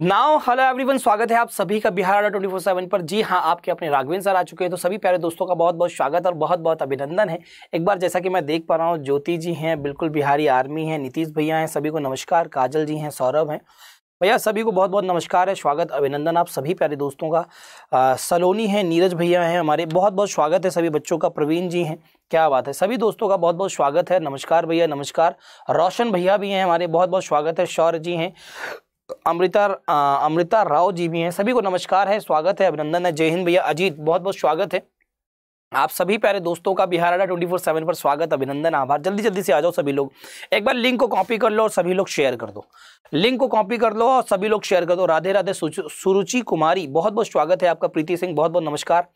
Now hello everyone स्वागत है आप सभी का बिहार ट्वेंटी फोर सेवन पर। जी हाँ आपके अपने राघवेंद्र सर आ चुके हैं। तो सभी प्यारे दोस्तों का बहुत बहुत स्वागत और बहुत बहुत अभिनंदन है। एक बार जैसा कि मैं देख पा रहा हूँ ज्योति जी हैं बिल्कुल बिहारी आर्मी हैं नीतीश भैया हैं सभी को नमस्कार। काजल जी हैं सौरभ हैं। भैया सभी को बहुत बहुत नमस्कार है स्वागत अभिनंदन आप सभी प्यारे दोस्तों का। आ, सलोनी है नीरज भैया हैं हमारे। बहुत बहुत स्वागत है सभी बच्चों का। प्रवीण जी हैं क्या बात है। सभी दोस्तों का बहुत बहुत स्वागत है। नमस्कार भैया नमस्कार। रोशन भैया भी हैं हमारे। बहुत बहुत स्वागत है। शौर्य जी हैं। अमृता अमृता राव जी भी हैं। सभी को नमस्कार है, स्वागत है। अभिनंदन है। जय हिंद भैया। अजीत बहुत बहुत स्वागत है। आप सभी प्यारे दोस्तों का Bihar Adda twenty four seven पर स्वागत, अभिनंदन, आभार। जल्दी जल्दी से आ जाओ सभी लोग। एक बार लिंक को कॉपी कर लो और सभी लोग शेयर कर दो। लिंक को कॉपी कर लो और सभी लोग शेयर कर दो। राधे राधे सुरुचि कुमारी, बहुत बहुत स्वागत है आपका। प्रीति सिंह, बहुत बहुत नमस्कार।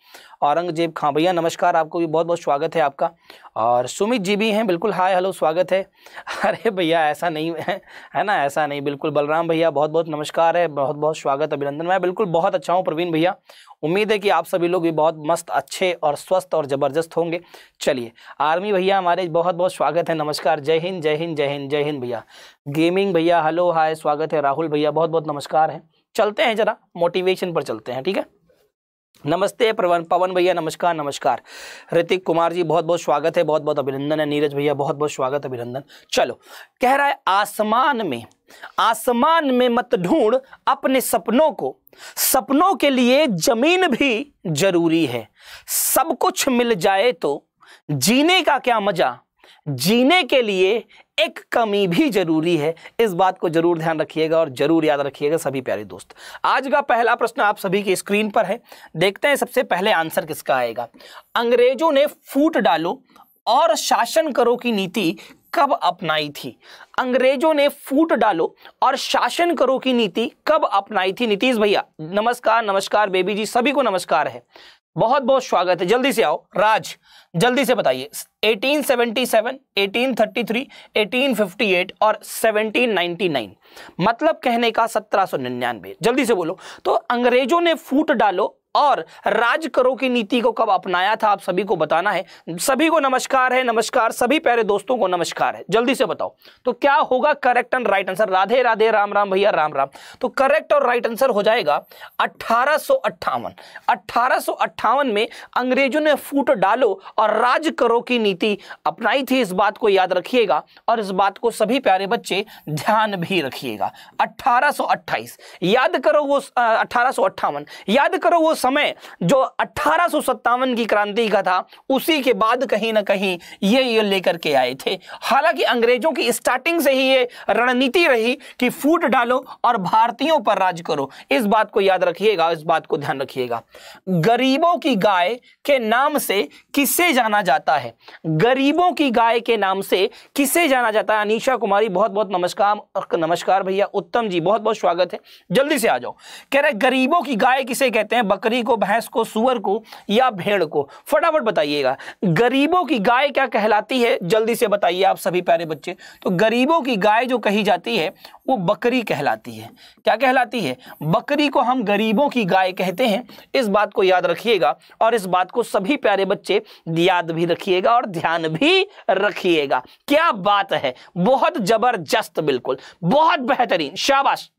औरंगज़ेब खां भैया नमस्कार, आपको भी बहुत बहुत स्वागत है आपका। और सुमित जी भी हैं, बिल्कुल हाय हेलो स्वागत है। अरे भैया, ऐसा नहीं है है ना? ऐसा नहीं, बिल्कुल। बलराम भैया, बहुत बहुत नमस्कार है, बहुत बहुत स्वागत, अभिनंदन। मैं बिल्कुल बहुत अच्छा हूँ, प्रवीण भैया। उम्मीद है कि आप सभी लोग भी बहुत मस्त, अच्छे और स्वस्थ और ज़बरदस्त होंगे। चलिए, आर्मी भैया हमारे बहुत बहुत स्वागत है, नमस्कार, जय हिंद जय हिंद जय हिंद जय हिंद भैया। गेमिंग भैया हेलो हाय स्वागत है, राहुल भैया, बहुत बहुत नमस्कार है। चलते हैं जरा मोटिवेशन पर चलते हैं, ठीक है? नमस्ते पवन पवन भैया, नमस्कार नमस्कार। ऋतिक कुमार जी, बहुत बहुत स्वागत है बहुत बहुत अभिनंदन है। नीरज भैया, बहुत बहुत स्वागत, अभिनंदन। चलो, कह रहा है, आसमान में आसमान में मत ढूंढ अपने सपनों को। सपनों के लिए ज़मीन भी ज़रूरी है। सब कुछ मिल जाए तो जीने का क्या मज़ा? जीने के लिए एक कमी भी ज़रूरी है। इस बात को ज़रूर ध्यान रखिएगा और ज़रूर याद रखिएगा सभी प्यारे दोस्त। आज का पहला प्रश्न आप सभी की स्क्रीन पर है। देखते हैं सबसे पहले आंसर किसका आएगा। अंग्रेज़ों ने फूट डालो और शासन करो की नीति कब अपनाई थी? अंग्रेज़ों ने फूट डालो और शासन करो की नीति कब अपनाई थी? नीतीश भैया, नमस्कार नमस्कार, बेबी जी, सभी को नमस्कार है। बहुत बहुत स्वागत है। जल्दी से आओ। राज जल्दी से बताइए। 1877, 1833, 1858 और 1799 मतलब कहने का सत्रह जल्दी से बोलो। तो अंग्रेज़ों ने फूट डालो और राज करो की नीति को कब अपनाया था, आप सभी को बताना है। सभी को नमस्कार है, नमस्कार। सभी प्यारे दोस्तों को नमस्कार है। जल्दी से बताओ। तो क्या होगा correct and right answer Radhe Radhe, Ram Ram भैया, राम राम। तो करेक्ट और राइट आंसर हो जाएगा अठारह अठारह में अंग्रेज़ों ने फूट डालो और राज करो की नीति अपनाई थी। इस बात को याद रखिएगा और इस बात को सभी प्यारे बच्चे ध्यान भी रखिएगा। 1828 याद करो वो अठारह याद करो वो समय जो अठारह की क्रांति का था, उसी के बाद कहीं ना कहीं ये ये लेकर के आए थे। हालाँकि अंग्रेज़ों की स्टार्टिंग से ही ये रणनीति रही कि फूट डालो और भारतीयों पर राज करो। इस बात को याद रखिएगा, इस बात को ध्यान रखिएगा। गरीबों की गाय के नाम से किसे जाना जाता है? गरीबों की गाय के नाम से किसे जाना जाता है? अनिशा कुमारी बहुत बहुत नमस्कार नमस्कार भैया, उत्तम जी बहुत बहुत स्वागत है। जल्दी से आ जाओ। कह रहे गरीबों की गाय किसे कहते हैं? बकरी बकरी को, भैंस को, सुअर को या भेड़ को। फटाफट बताइएगा, गरीबों की गाय क्या कहलाती है? जल्दी से बताइए आप सभी प्यारे बच्चे। तो गरीबों की गाय जो कही जाती है, वो बकरी कहलाती है। क्या कहलाती है? बकरी को हम गरीबों की गाय कहते हैं। इस बात को याद रखिएगा और इस बात को सभी प्यारे बच्चे याद भी रखिएगा और ध्यान भी रखिएगा। क्या बात है? बहुत ज़बरदस्त, बिल्कुल। बहुत बेहतरीन। शाबाश।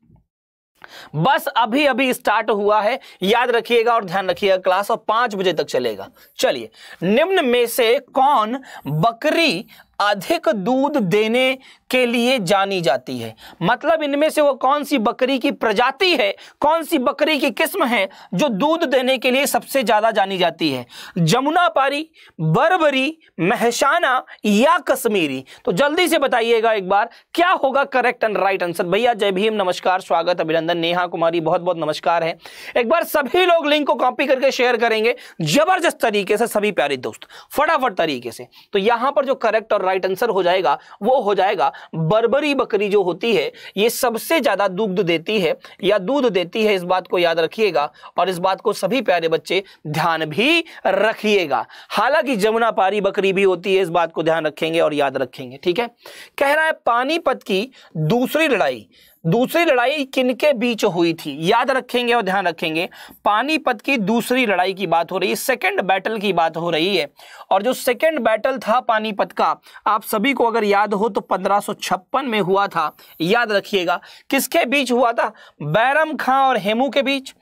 बस अभी अभी स्टार्ट हुआ है। याद रखिएगा और ध्यान रखिएगा क्लास और पाँच बजे तक चलेगा। चलिए, निम्न में से कौन बकरी अधिक दूध देने के लिए जानी जाती है। मतलब इनमें से वो कौन सी बकरी की प्रजाति है कौन सी बकरी की किस्म है, जो दूध देने के लिए सबसे ज़्यादा जानी जाती है? जमुना पारी, बरबरी, महसाना या कश्मीरी? तो जल्दी से बताइएगा एक बार, क्या होगा करेक्ट एंड राइट आंसर भैया, जय भीम, नमस्कार, स्वागत, अभिनंदन, नेहा कुमारी बहुत बहुत नमस्कार है। एक बार सभी लोग लिंक को कॉपी करके शेयर करेंगे, ज़बरदस्त तरीके से सभी प्यारे दोस्त, फटाफट तरीके से। तो यहाँ पर जो करेक्ट और राइट आंसर हो जाएगा, वो हो जाएगा, बर्बरी बकरी जो होती है, ये सबसे ज़्यादा दुग्ध देती है या दूध देती है, इस बात को याद रखिएगा और इस बात को सभी प्यारे बच्चे ध्यान भी रखिएगा। हालाँकि जमुना पारी बकरी भी होती है, इस बात को ध्यान रखेंगे और याद रखेंगे, ठीक है? कह रहा है पानीपत की दूसरी लड़ाई दूसरी लड़ाई किनके बीच हुई थी? याद रखेंगे और ध्यान रखेंगे, पानीपत की दूसरी लड़ाई की बात हो रही है सेकेंड बैटल की बात हो रही है। और जो सेकेंड बैटल था पानीपत का, आप सभी को अगर याद हो तो पंद्रह में हुआ था। याद रखिएगा, किसके बीच हुआ था? बैरम खां और हेमू के बीच,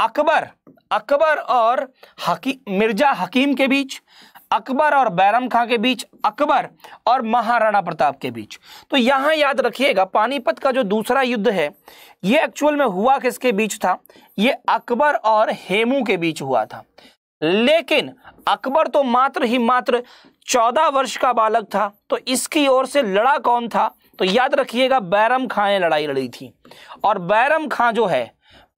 अकबर अकबर और हकी, मिर्ज़ा हकीम के बीच। अकबर और बैरम खां के बीच, अकबर और महाराणा प्रताप के बीच। तो यहाँ याद रखिएगा, पानीपत का जो दूसरा युद्ध है, ये एक्चुअल में हुआ किसके बीच था? ये अकबर और हेमू के बीच हुआ था। लेकिन अकबर तो मात्र ही मात्र चौदह वर्ष का बालक था तो इसकी ओर से लड़ा कौन था? तो याद रखिएगा, बैरम खां लड़ाई लड़ी थी। और बैरम खां जो है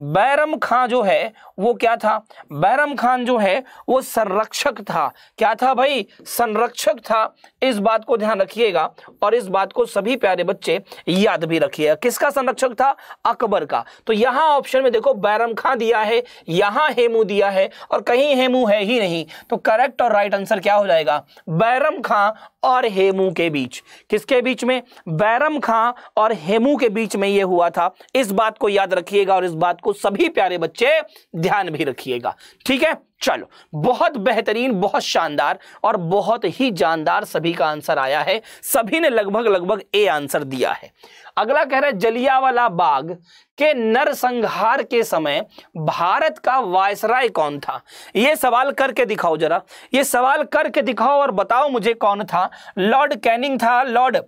बैरम खां जो है, वो क्या था? बैरम खान जो है, वो संरक्षक था। क्या था भाई? संरक्षक था। इस बात को ध्यान रखिएगा और इस बात को सभी प्यारे बच्चे याद भी रखिएगा। किसका संरक्षक था? अकबर का। तो यहाँ ऑप्शन में देखो, बैरम खां दिया है, यहाँ हेमू दिया है और कहीं हेमू है ही नहीं। तो करेक्ट और राइट आंसर क्या हो जाएगा? बैरम खां और हेमू के बीच। किसके बीच में? बैरम खां और हेमू के बीच में यह हुआ था। इस बात को याद रखिएगा और इस बात को सभी प्यारे बच्चे ध्यान भी रखिएगा। ठीक है? चलो, बहुत बेहतरीन, बहुत शानदार और बहुत ही जानदार सभी का आंसर आया है। सभी ने लगभग लगभग ए आंसर दिया है। अगला कह रहे जलियावाला बाग के नरसंहार के समय भारत का वायसराय कौन था? यह सवाल करके दिखाओ जरा। ये सवाल करके दिखाओ और बताओ मुझे कौन था? लॉर्ड कैनिंग था, लॉर्ड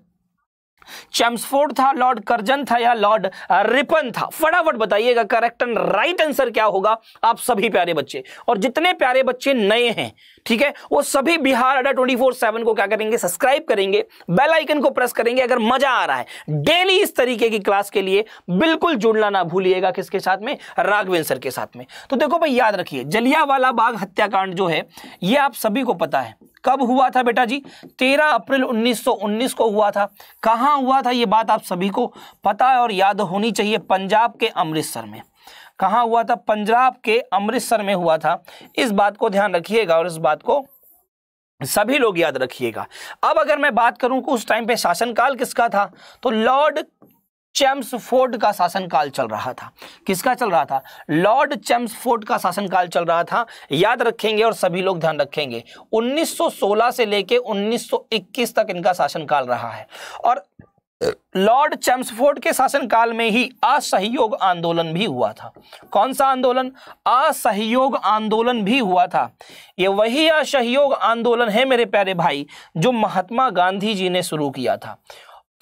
चैम्सफोर्ड था, लॉर्ड कर्जन था या लॉर्ड रिपन था? फटाफट बताइएगा करेक्ट एंड राइट आंसर क्या होगा? आप सभी प्यारे बच्चे, और जितने प्यारे बच्चे नए हैं, ठीक है, वो सभी Bihar Adda twenty four seven को क्या करेंगे? सब्सक्राइब करेंगे बेल आइकन को प्रेस करेंगे, अगर मज़ा आ रहा है। डेली इस तरीके की क्लास के लिए बिल्कुल जुड़ना ना भूलिएगा किसके साथ में? राघवेंद्र सर के साथ में। तो देखो भाई, याद रखिए, जलियावाला बाग हत्याकांड जो है, ये आप सभी को पता है। कब हुआ था बेटा जी? 13 अप्रैल 1919 को हुआ था। कहाँ हुआ था ये बात आप सभी को पता और याद होनी चाहिए पंजाब के अमृतसर में। कहाँ हुआ था? पंजाब के अमृतसर में हुआ था। इस बात को ध्यान रखिएगा और इस बात को सभी लोग याद रखिएगा। अब अगर मैं बात करूँ कि उस टाइम पे शासनकाल किसका था? तो लॉर्ड चैम्सफोर्ड का शासनकाल चल रहा था। किसका चल रहा था? लॉर्ड चैम्सफोर्ड का शासनकाल चल रहा था। याद रखेंगे और सभी लोग ध्यान रखेंगे 1916 से लेके 1921 तक इनका शासनकाल रहा है। और लॉर्ड चैम्सफोर्ड के शासनकाल में ही असहयोग आंदोलन भी हुआ था। कौन सा आंदोलन? असहयोग आंदोलन भी हुआ था। ये वही असहयोग आंदोलन है मेरे प्यारे भाई, जो महात्मा गांधी जी ने शुरू किया था।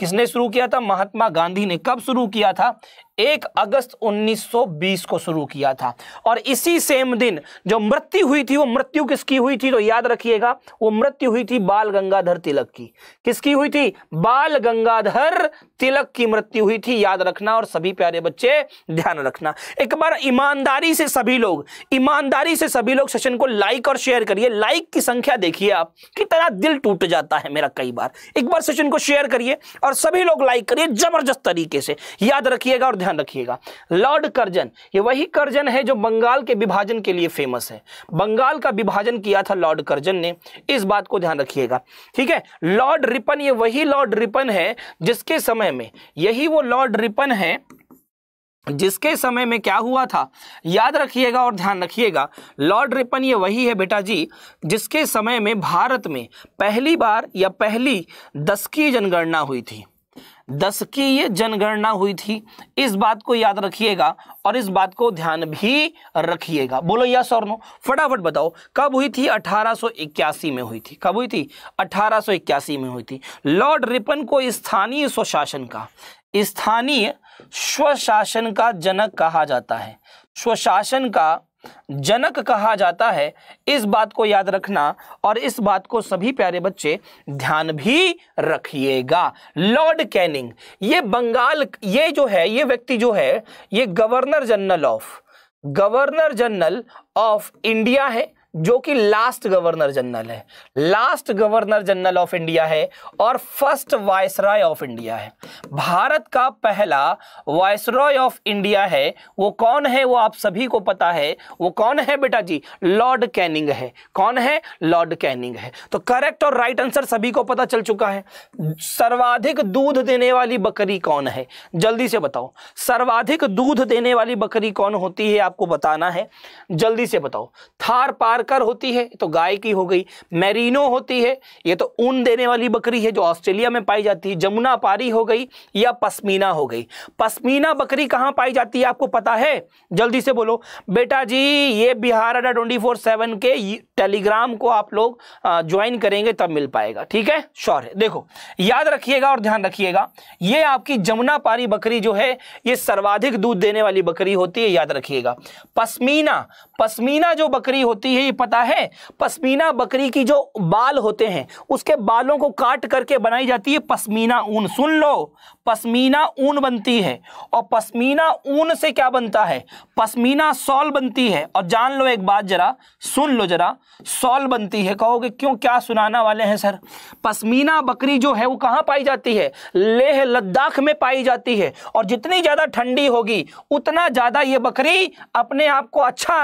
किसने शुरू किया था? महात्मा गांधी ने। कब शुरू किया था? एक अगस्त 1920 को शुरू किया था। और इसी सेम दिन जो मृत्यु हुई थी, वो मृत्यु किसकी हुई थी? तो याद रखिएगा, वो मृत्यु हुई थी बाल गंगाधर तिलक की। किसकी हुई थी? बाल गंगाधर तिलक की मृत्यु हुई थी, याद रखना। और सभी प्यारे बच्चे, ध्यान रखना। एक बार ईमानदारी से सभी लोग, ईमानदारी से सभी लोग सेशन को लाइक और शेयर करिए। लाइक की संख्या देखिए आप, कितना दिल टूट जाता है मेरा कई बार। एक बार सेशन को शेयर करिए और सभी लोग लाइक करिए ज़बरदस्त तरीके से। याद रखिएगा और ध्यान रखिएगा। लॉर्ड कर्जन, ये वही कर्जन है जो बंगाल के विभाजन के लिए फ़ेमस है। बंगाल का विभाजन किया था लॉर्ड कर्जन ने, इस बात को ध्यान रखिएगा। ठीक है? लॉर्ड रिपन, ये वही लॉर्ड रिपन है जिसके समय में, यही वो लॉर्ड रिपन है जिसके समय में क्या हुआ था? याद रखिएगा और ध्यान रखिएगा, लॉर्ड रिपन ये वही है बेटा जी जिसके समय में भारत में पहली बार या पहली दस की जनगणना हुई थी। दस की ये जनगणना हुई थी। इस बात को याद रखिएगा और इस बात को ध्यान भी रखिएगा। बोलो यस और नो। फटाफट बताओ, कब हुई थी? 1881 में हुई थी। कब हुई थी? 1881 में हुई थी। लॉर्ड रिपन को स्थानीय स्वशासन का, स्थानीय स्वशासन का जनक कहा जाता है। स्वशासन का जनक कहा जाता है, इस बात को याद रखना और इस बात को सभी प्यारे बच्चे ध्यान भी रखिएगा। लॉर्ड कैनिंग ये बंगाल, ये जो है, ये व्यक्ति जो है, ये governor general of governor general of India है। जो कि लास्ट गवर्नर जनरल है। Last governor general of India है और फ़र्स्ट वायसराय ऑफ़ इंडिया है। भारत का पहला वायसराय ऑफ़ इंडिया है, वो कौन है वो आप सभी को पता है। वो कौन है बेटा जी? लॉर्ड कैनिंग है। कौन है? लॉर्ड कैनिंग है। तो करेक्ट और राइट आंसर सभी को पता चल चुका है। सर्वाधिक दूध देने वाली बकरी कौन है? जल्दी से बताओ। सर्वाधिक दूध देने वाली बकरी कौन होती है आपको बताना है? जल्दी से बताओ। थार पारकर होती है तो गाय की हो गई। मैरिनो होती है, ये तो ऊन देने वाली बकरी है जो ऑस्ट्रेलिया में पाई जाती है। जमुना पारी हो गई या पश्मीना हो गई। पश्मीना बकरी कहाँ पाई जाती है, आपको पता है? जल्दी से बोलो। बेटा जी, ये Bihar Adda twenty four seven के टेलीग्राम को आप लोग ज्वाइन करेंगे तब मिल पाएगा। ठीक है? श्योर है। देखो, याद रखिएगा और ध्यान रखिएगा, ये आपकी जमुना पारी बकरी जो है, ये सर्वाधिक दूध देने वाली बकरी होती है, याद रखिएगा। पश्मीना पश्मीना जो बकरी होती है, ये पता है? पश्मीना बकरी की जो बाल होते हैं, उसके बालों को काट करके बनाई जाती है पश्मीना ऊन। सुन लो, पश्मीना ऊन बनती है। और पश्मीना ऊन से क्या बनता है? पश्मीना सॉल बनती है। और जान लो एक बात जरा, सुन लो जरा सॉल बनती है। कहोगे, क्यों, क्या सुनाना वाले हैं सर? पश्मीना बकरी जो है, वो कहाँ पाई जाती है? लेह लद्दाख में पाई जाती है। और जितनी ज़्यादा ठंडी होगी, उतना ज़्यादा ये बकरी अपने आप को अच्छा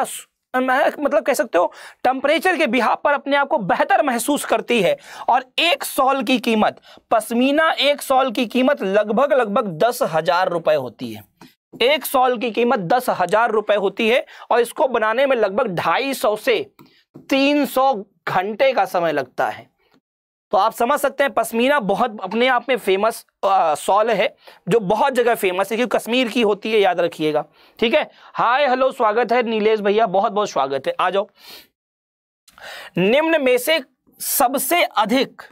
मतलब कह सकते हो टेम्परेचर के बिहार पर अपने आप को बेहतर महसूस करती है। और एक सॉल की कीमत, पश्मीना एक सॉल की कीमत लगभग लगभग दस हज़ार रुपए होती है। एक सॉल की कीमत दस हज़ार रुपए होती है और इसको बनाने में लगभग ढाई सौ से तीन सौ घंटे का समय लगता है। तो आप समझ सकते हैं, पश्मीना बहुत अपने आप में फ़ेमस सॉल है, जो बहुत जगह फ़ेमस है, क्योंकि कश्मीर की होती है, याद रखिएगा। ठीक है? हाय हेलो स्वागत है नीलेश भैया, बहुत बहुत स्वागत है। आ जाओ। निम्न में से सबसे अधिक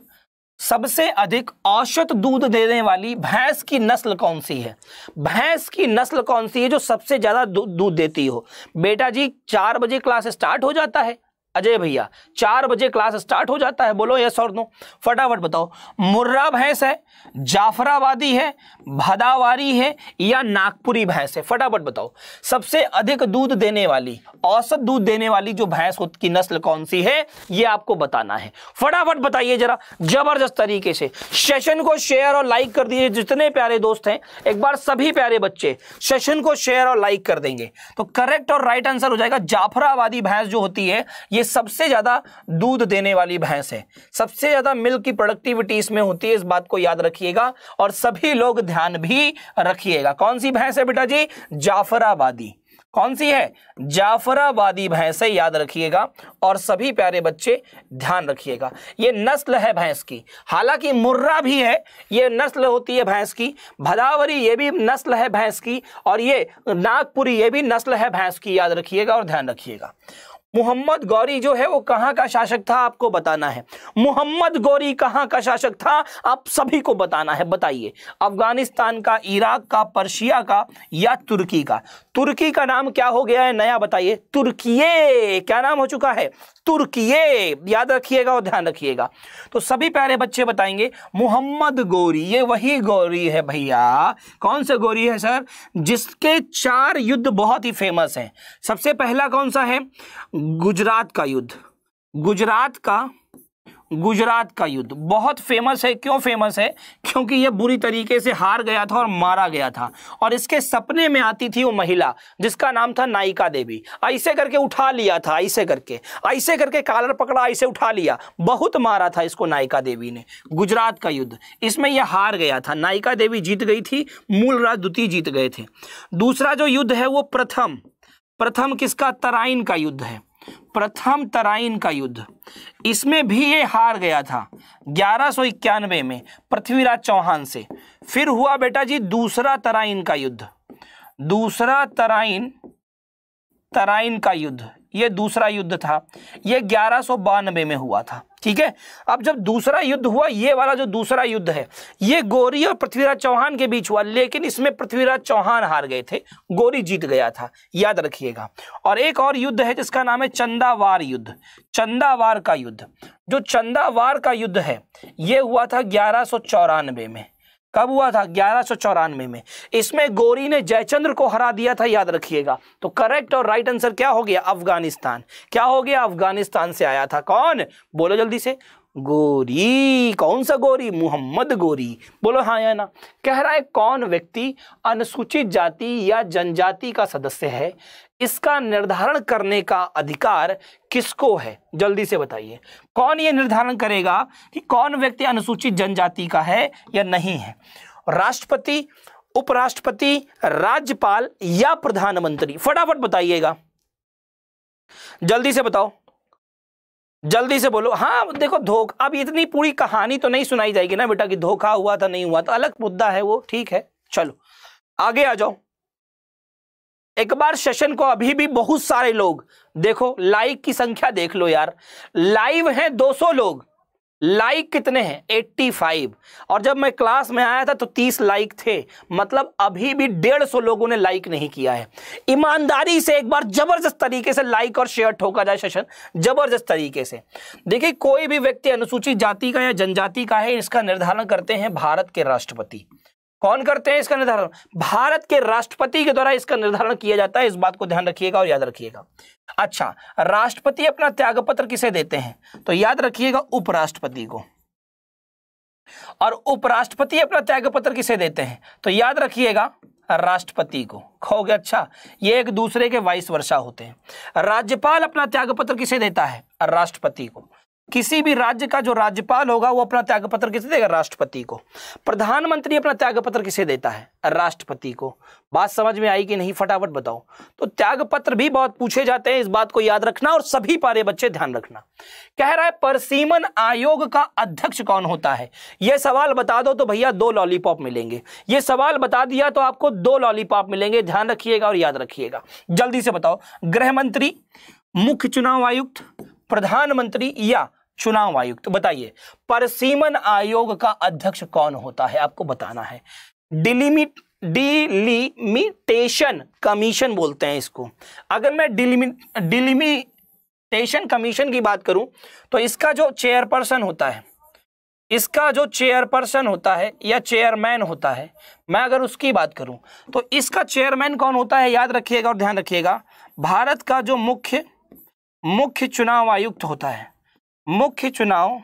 सबसे अधिक औसत दूध देने वाली भैंस की नस्ल कौन सी है? भैंस की नस्ल कौन सी है जो सबसे ज़्यादा दूध देती हो? बेटा जी, चार बजे क्लास स्टार्ट हो जाता है। अजय भैया, चार बजे क्लास स्टार्ट हो जाता है। बोलो यस और नो फटाफट बताओ। मुर्रा भैंस है, जाफराबादी है, भदावारी है या नागपुरी भैंस है? फटाफट बताओ। सबसे अधिक दूध देने वाली, औसत दूध देने वाली जो भैंस की नस्ल कौन सी है, ये आपको बताना है। फटाफट बताइए जरा, ज़बरदस्त तरीके से। सेशन को शेयर और लाइक कर दीजिए। जितने प्यारे दोस्त हैं, एक बार सभी प्यारे बच्चे सेशन को शेयर और लाइक कर देंगे। तो करेक्ट और राइट आंसर हो जाएगा। जाफराबादी भैंस जो होती है, ये सबसे ज़्यादा दूध देने वाली भैंस है। सबसे ज़्यादा मिल्क की प्रोडक्टिविटी इसमें होती है, इस बात को याद रखिएगा और सभी लोग ध्यान भी रखिएगा। कौन सी भैंस है बेटा जी? जाफराबादी। कौन सी है? जाफराबादी भैंस है, याद रखिएगा और सभी प्यारे बच्चे ध्यान रखिएगा। ये नस्ल है भैंस की। हालाँकि मुर्रा भी है, ये नस्ल होती है भैंस की। भदावरी ये भी नस्ल है भैंस की और ये नागपुरी ये भी नस्ल है भैंस की, याद रखिएगा और ध्यान रखिएगा। मोहम्मद गौरी जो है वो कहाँ का शासक था, आपको बताना है। मोहम्मद गौरी कहाँ का शासक था, आप सभी को बताना है। बताइए, अफ़गानिस्तान का, इराक का, पर्शिया का या तुर्की का? तुर्की का नाम क्या हो गया है? नया बताइए। तुर्की क्या नाम हो चुका है? तुर्किये याद रखिएगा और ध्यान रखिएगा। तो सभी प्यारे बच्चे बताएँगे, मोहम्मद गौरी, ये वही गौरी है भैया। कौन सा गौरी है, सर? जिसके चार युद्ध बहुत ही फ़ेमस हैं। सबसे पहला कौन सा है? गुजरात का युद्ध। गुजरात का गुजरात का युद्ध। बहुत फ़ेमस है। क्यों फ़ेमस है? क्योंकि यह बुरी तरीके से हार गया था और मारा गया था। और इसके सपने में आती थी वो महिला, जिसका नाम था नायिका देवी। ऐसे करके उठा लिया था, ऐसे करके। ऐसे करके कालर पकड़ा, ऐसे उठा लिया। बहुत मारा था इसको नायिका देवी ने। गुजरात का युद्ध। इसमें यह हार गया था। नायिका देवी जीत गई थी, मूल द्वितीय जीत गए थे। दूसरा जो युद्ध है वो प्रथम। प्रथम किसका? तराइन का युद्ध है। प्रथम तराइन का युद्ध। इसमें भी ये हार गया था, ग्यारह में, पृथ्वीराज चौहान से। फिर हुआ बेटा जी दूसरा तराइन का युद्ध। दूसरा तराइन तराइन का युद्ध। ये दूसरा युद्ध था। ये ग्यारह में हुआ था। ठीक है? अब जब दूसरा युद्ध हुआ, ये वाला जो दूसरा युद्ध है, ये गोरी और पृथ्वीराज चौहान के बीच हुआ, लेकिन इसमें पृथ्वीराज चौहान हार गए थे। गोरी जीत गया था, याद रखिएगा। और एक और युद्ध है, जिसका नाम है चंदावार युद्ध। चंदावार का युद्ध। जो चंदावार का युद्ध है यह हुआ था ग्यारह में। कब हुआ था? ग्यारह में। इसमें गोरी ने जयचंद्र को हरा दिया था, याद रखिएगा। तो करेक्ट और राइट आंसर क्या हो गया? अफ़गानिस्तान। क्या हो गया? अफ़गानिस्तान से आया था कौन? बोलो जल्दी से। गोरी। कौन सा गोरी? मोहम्मद गोरी। बोलो हाँ या ना। कह रहा है कौन व्यक्ति अनुसूचित जाति या जनजाति का सदस्य है? इसका निर्धारण करने का अधिकार किसको है? जल्दी से बताइए। कौन ये निर्धारण करेगा कि कौन व्यक्ति अनुसूचित जनजाति का है या नहीं है? राष्ट्रपति, उपराष्ट्रपति, राज्यपाल या प्रधानमंत्री? फटाफट बताइएगा। जल्दी से बताओ। जल्दी से बोलो। हाँ देखो, धोखा। अब इतनी पूरी कहानी तो नहीं सुनाई जाएगी ना बेटा कि धोखा हुआ था, नहीं हुआ तो अलग मुद्दा है वो, ठीक है। चलो, आगे आ जाओ। एक बार सेशन को अभी भी बहुत सारे लोग, देखो, लाइक की संख्या देख लो यार। लाइव है 200 लोग। लाइक कितने हैं? 85 और जब मैं क्लास में आया था तो 30 लाइक थे। मतलब अभी भी डेढ़ सौ लोगों ने लाइक नहीं किया है। ईमानदारी से एक बार ज़बरदस्त तरीके से लाइक और शेयर ठोका जाए सेशन। ज़बरदस्त तरीके से। देखिए, कोई भी व्यक्ति अनुसूचित जाति का या जनजाति का है, इसका निर्धारण करते हैं भारत के राष्ट्रपति। कौन करते हैं इसका निर्धारण? भारत के राष्ट्रपति के द्वारा इसका निर्धारण किया जाता है। इस बात को ध्यान रखिएगा और याद रखिएगा। अच्छा राष्ट्रपति अपना त्याग पत्र किसे देते हैं? तो याद रखिएगा उपराष्ट्रपति को। और उपराष्ट्रपति अपना त्याग पत्र किसे देते हैं? तो याद रखिएगा राष्ट्रपति को। खोगे अच्छा। ये एक दूसरे के वाइस वर्षा होते हैं। राज्यपाल अपना त्याग पत्र किसे देता है? राष्ट्रपति को। किसी भी राज्य का जो राज्यपाल होगा, वो अपना त्यागपत्र किसे देगा? राष्ट्रपति को। प्रधानमंत्री अपना त्यागपत्र किसे देता है? राष्ट्रपति को। बात समझ में आई कि नहीं? फटाफट बताओ। तो त्यागपत्र भी बहुत पूछे जाते हैं, इस बात को याद रखना और सभी पारे बच्चे ध्यान रखना। कह रहा है, परसीमन आयोग का अध्यक्ष कौन होता है? यह सवाल बता दो तो भैया दो लॉलीपॉप मिलेंगे। ये सवाल बता दिया तो आपको दो लॉलीपॉप मिलेंगे, ध्यान रखिएगा और याद रखिएगा। जल्दी से बताओ गृह मंत्री मुख्य चुनाव आयुक्त, प्रधानमंत्री या चुनाव आयुक्त। तो बताइए, परसीमन आयोग का अध्यक्ष कौन होता है? आपको बताना है। डिलिमिट, डिलिमिटेशन कमीशन बोलते हैं इसको। अगर मैं डिलिमिट, डिलिमिटेशन कमीशन की बात करूँ तो इसका जो चेयरपर्सन होता है, इसका जो चेयरपर्सन होता है या चेयरमैन होता है, मैं अगर उसकी बात करूँ तो इसका चेयरमैन कौन होता है याद रखिएगा और ध्यान रखिएगा, भारत का जो मुख्य मुख्य चुनाव आयुक्त होता है मुख्य चुनाव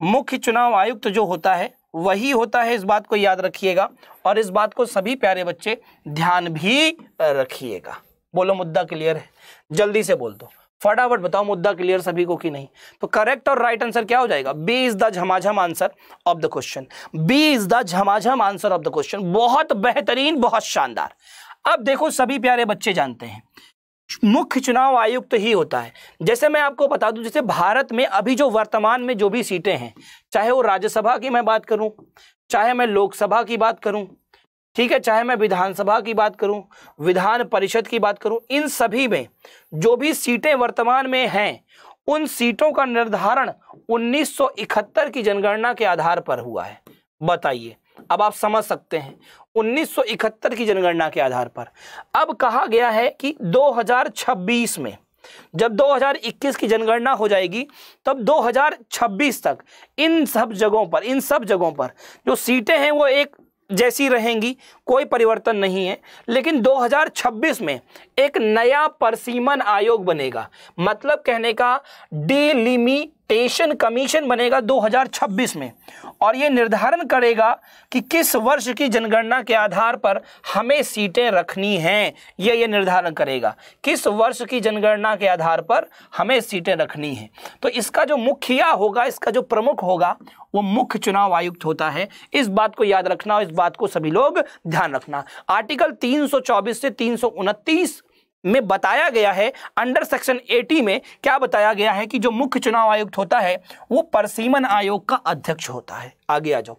मुख्य चुनाव आयुक्त जो होता है, वही होता है। इस बात को याद रखिएगा और इस बात को सभी प्यारे बच्चे ध्यान भी रखिएगा। बोलो, मुद्दा क्लियर है? जल्दी से बोल दो। फटाफट बताओ, मुद्दा क्लियर सभी को कि नहीं? तो करेक्ट और राइट आंसर क्या हो जाएगा? बी इज़ द झमाझम answer of the question B is the झमाझम आंसर ऑफ़ द क्वेश्चन बहुत बेहतरीन, बहुत शानदार। अब देखो, सभी प्यारे बच्चे जानते हैं। मुख्य चुनाव आयुक्त तो ही होता है। जैसे मैं आपको बता दूँ, जैसे भारत में अभी जो वर्तमान में जो भी सीटें हैं, चाहे वो राज्यसभा की मैं बात करूँ, चाहे मैं लोकसभा की बात करूँ, ठीक है, चाहे मैं विधानसभा की बात करूँ, विधान परिषद की बात करूँ, इन सभी में जो भी सीटें वर्तमान में हैं, उन सीटों का निर्धारण 1971 की जनगणना के आधार पर हुआ है। बताइए अब आप समझ सकते हैं 1971 की जनगणना के आधार पर। अब कहा गया है कि 2026 में, जब 2021 की जनगणना हो जाएगी, तब 2026 तक इन सब जगहों पर, इन सब जगहों पर, जो सीटें हैं, वो एक जैसी रहेंगी, कोई परिवर्तन नहीं है। लेकिन 2026 में एक नया परसीमन आयोग बनेगा मतलब कहने का डिलिमिट टेशन कमीशन बनेगा 2026 में। और ये निर्धारण करेगा कि किस वर्ष की जनगणना के आधार पर हमें सीटें रखनी हैं। ये ये निर्धारण करेगा। किस वर्ष की जनगणना के आधार पर हमें सीटें रखनी हैं। तो इसका जो मुखिया होगा, इसका जो प्रमुख होगा, वो मुख्य चुनाव आयुक्त होता है। इस बात को याद रखना और इस बात को सभी लोग ध्यान रखना। आर्टिकल 324 से तीन सौ उनतीस में बताया गया है अंडर सेक्शन 80 में क्या बताया गया है कि जो मुख्य चुनाव आयुक्त होता है, वो परसीमन आयोग का अध्यक्ष होता है। आगे आ जाओ।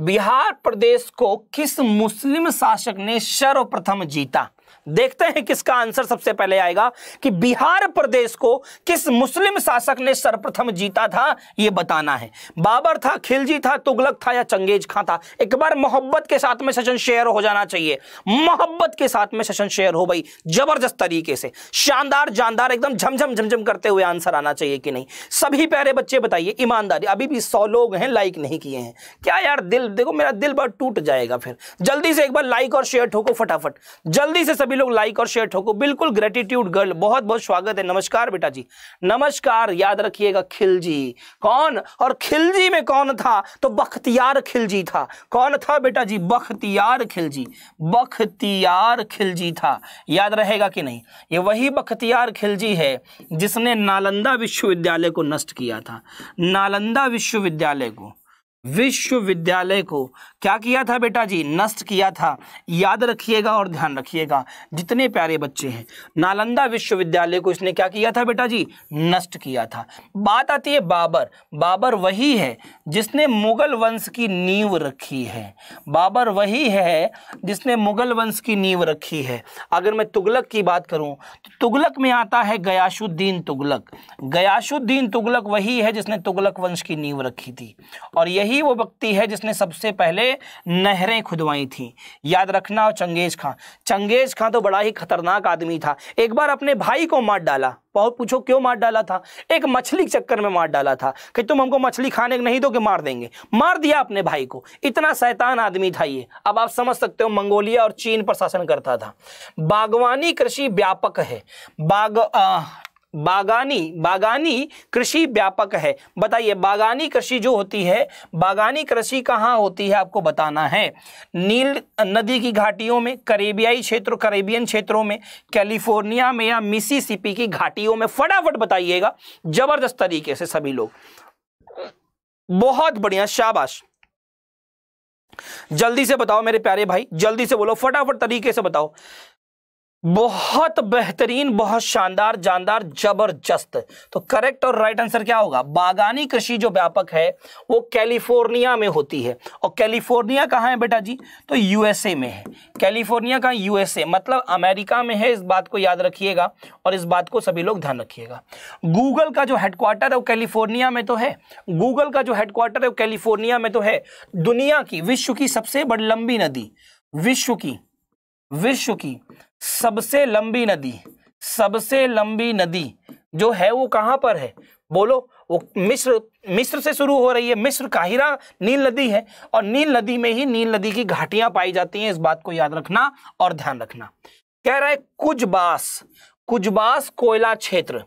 बिहार प्रदेश को किस मुस्लिम शासक ने सर्वप्रथम जीता? देखते हैं किसका आंसर सबसे पहले आएगा कि बिहार प्रदेश को किस मुस्लिम शासक ने सर्वप्रथम जीता था यह बताना है। बाबर था, खिलजी था, तुगलक था या चंगेज खां था? एक बार मोहब्बत के साथ में सेशन शेयर हो जाना चाहिए। मोहब्बत के साथ में सेशन शेयर हो भाई, ज़बरदस्त तरीके से। शानदार, जानदार, एकदम झमझम झमझम करते हुए आंसर आना चाहिए कि नहीं? सभी प्यारे बच्चे बताइए, ईमानदारी। अभी भी सौ लोग हैं, लाइक नहीं किए हैं। क्या यार दिल, देखो मेरा दिल बहुत टूट जाएगा फिर। जल्दी से एक बार लाइक और शेयर ठोको फटाफट। जल्दी से सभी लोग लाइक और शेयर ठोको। बिल्कुल ग्रेटिट्यूड गर्ल बहुत बहुत स्वागत है। नमस्कार बेटा जी नमस्कार, याद रखिएगा खिलजी। कौन? और खिलजी में कौन था? तो बख्तियार खिलजी था। कौन था बेटा जी बख्तियार खिलजी। बख्तियार खिलजी था। याद रहेगा कि नहीं? ये वही बख्तियार खिलजी है जिसने नालंदा विश्वविद्यालय को नष्ट किया था। नालंदा विश्वविद्यालय को। विश्वविद्यालय को। क्या किया था बेटा जी? नष्ट किया था। याद रखिएगा और ध्यान रखिएगा। जितने प्यारे बच्चे हैं। नालंदा विश्वविद्यालय को इसने क्या किया था बेटा जी? नष्ट किया था। बात आती है बाबर। बाबर वही है जिसने मुगल वंश की नींव रखी है। बाबर वही है जिसने मुगल वंश की नींव रखी है। अगर मैं तुगलक की बात करूँ तो तुगलक में आता है गयाशुद्दीन तुगलक। गयाशुद्दीन तुगलक वही है जिसने तुगलक वंश की नींव रखी थी। और यही यही वो व्यक्ति है जिसने सबसे पहले नहरें खुदवाई थी। याद रखना और चंगेज खां। चंगेज खां तो बड़ा ही खतरनाक आदमी था। एक बार अपने भाई को मार डाला। बहुत पूछो क्यों मार डाला था? एक मछली के चक्कर में मार डाला था कि तुम हमको मछली खाने नहीं दो कि मार देंगे। मार दिया अपने भाई को। इतना शैतान आदमी था ये। अब आप समझ सकते हो मंगोलिया और चीन पर शासन करता था। बागवानी कृषि व्यापक है। बाग आ, बागानी बागानी कृषि व्यापक है। बताइए, बागानी कृषि जो होती है, बागानी कृषि कहाँ होती है, आपको बताना है। नील नदी की घाटियों में, करेबियाई क्षेत्र, करेबियन क्षेत्रों में, कैलिफ़ोर्निया में या मिसिसिपी की घाटियों में, फटाफट बताइएगा, ज़बरदस्त तरीके से सभी लोग। बहुत बढ़िया, शाबाश। जल्दी से बताओ मेरे प्यारे भाई, जल्दी से बोलो, फटाफट तरीके से बताओ। बहुत बेहतरीन, बहुत शानदार, जानदार, ज़बरदस्त। तो करेक्ट और राइट आंसर क्या होगा? बागानी कृषि जो व्यापक है, वो कैलिफ़ोर्निया में होती है। और कैलिफ़ोर्निया कहाँ है बेटा जी? तो यूएसए में है। कैलिफ़ोर्निया का यूएसए मतलब अमेरिका में है, इस बात को याद रखिएगा और इस बात को सभी लोग ध्यान रखिएगा। गूगल का जो हेडक्वार्टर है, वो कैलिफ़ोर्निया में तो है। गूगल का जो हेडक्वार्टर है, वो कैलिफ़ोर्निया में तो है। दुनिया की, विश्व की सबसे बड़ी लंबी नदी। विश्व की विश्व की। सबसे लंबी नदी, सबसे लंबी नदी, जो है वो कहाँ पर है? बोलो, वो मिस्र मिस्र से शुरू हो रही है मिस्र काहिरा नील नदी है, और नील नदी में ही नील नदी की घाटियाँ पाई जाती हैं, इस बात को याद रखना और ध्यान रखना। कह रहा है कुजबास कुजबास कोयला क्षेत्र।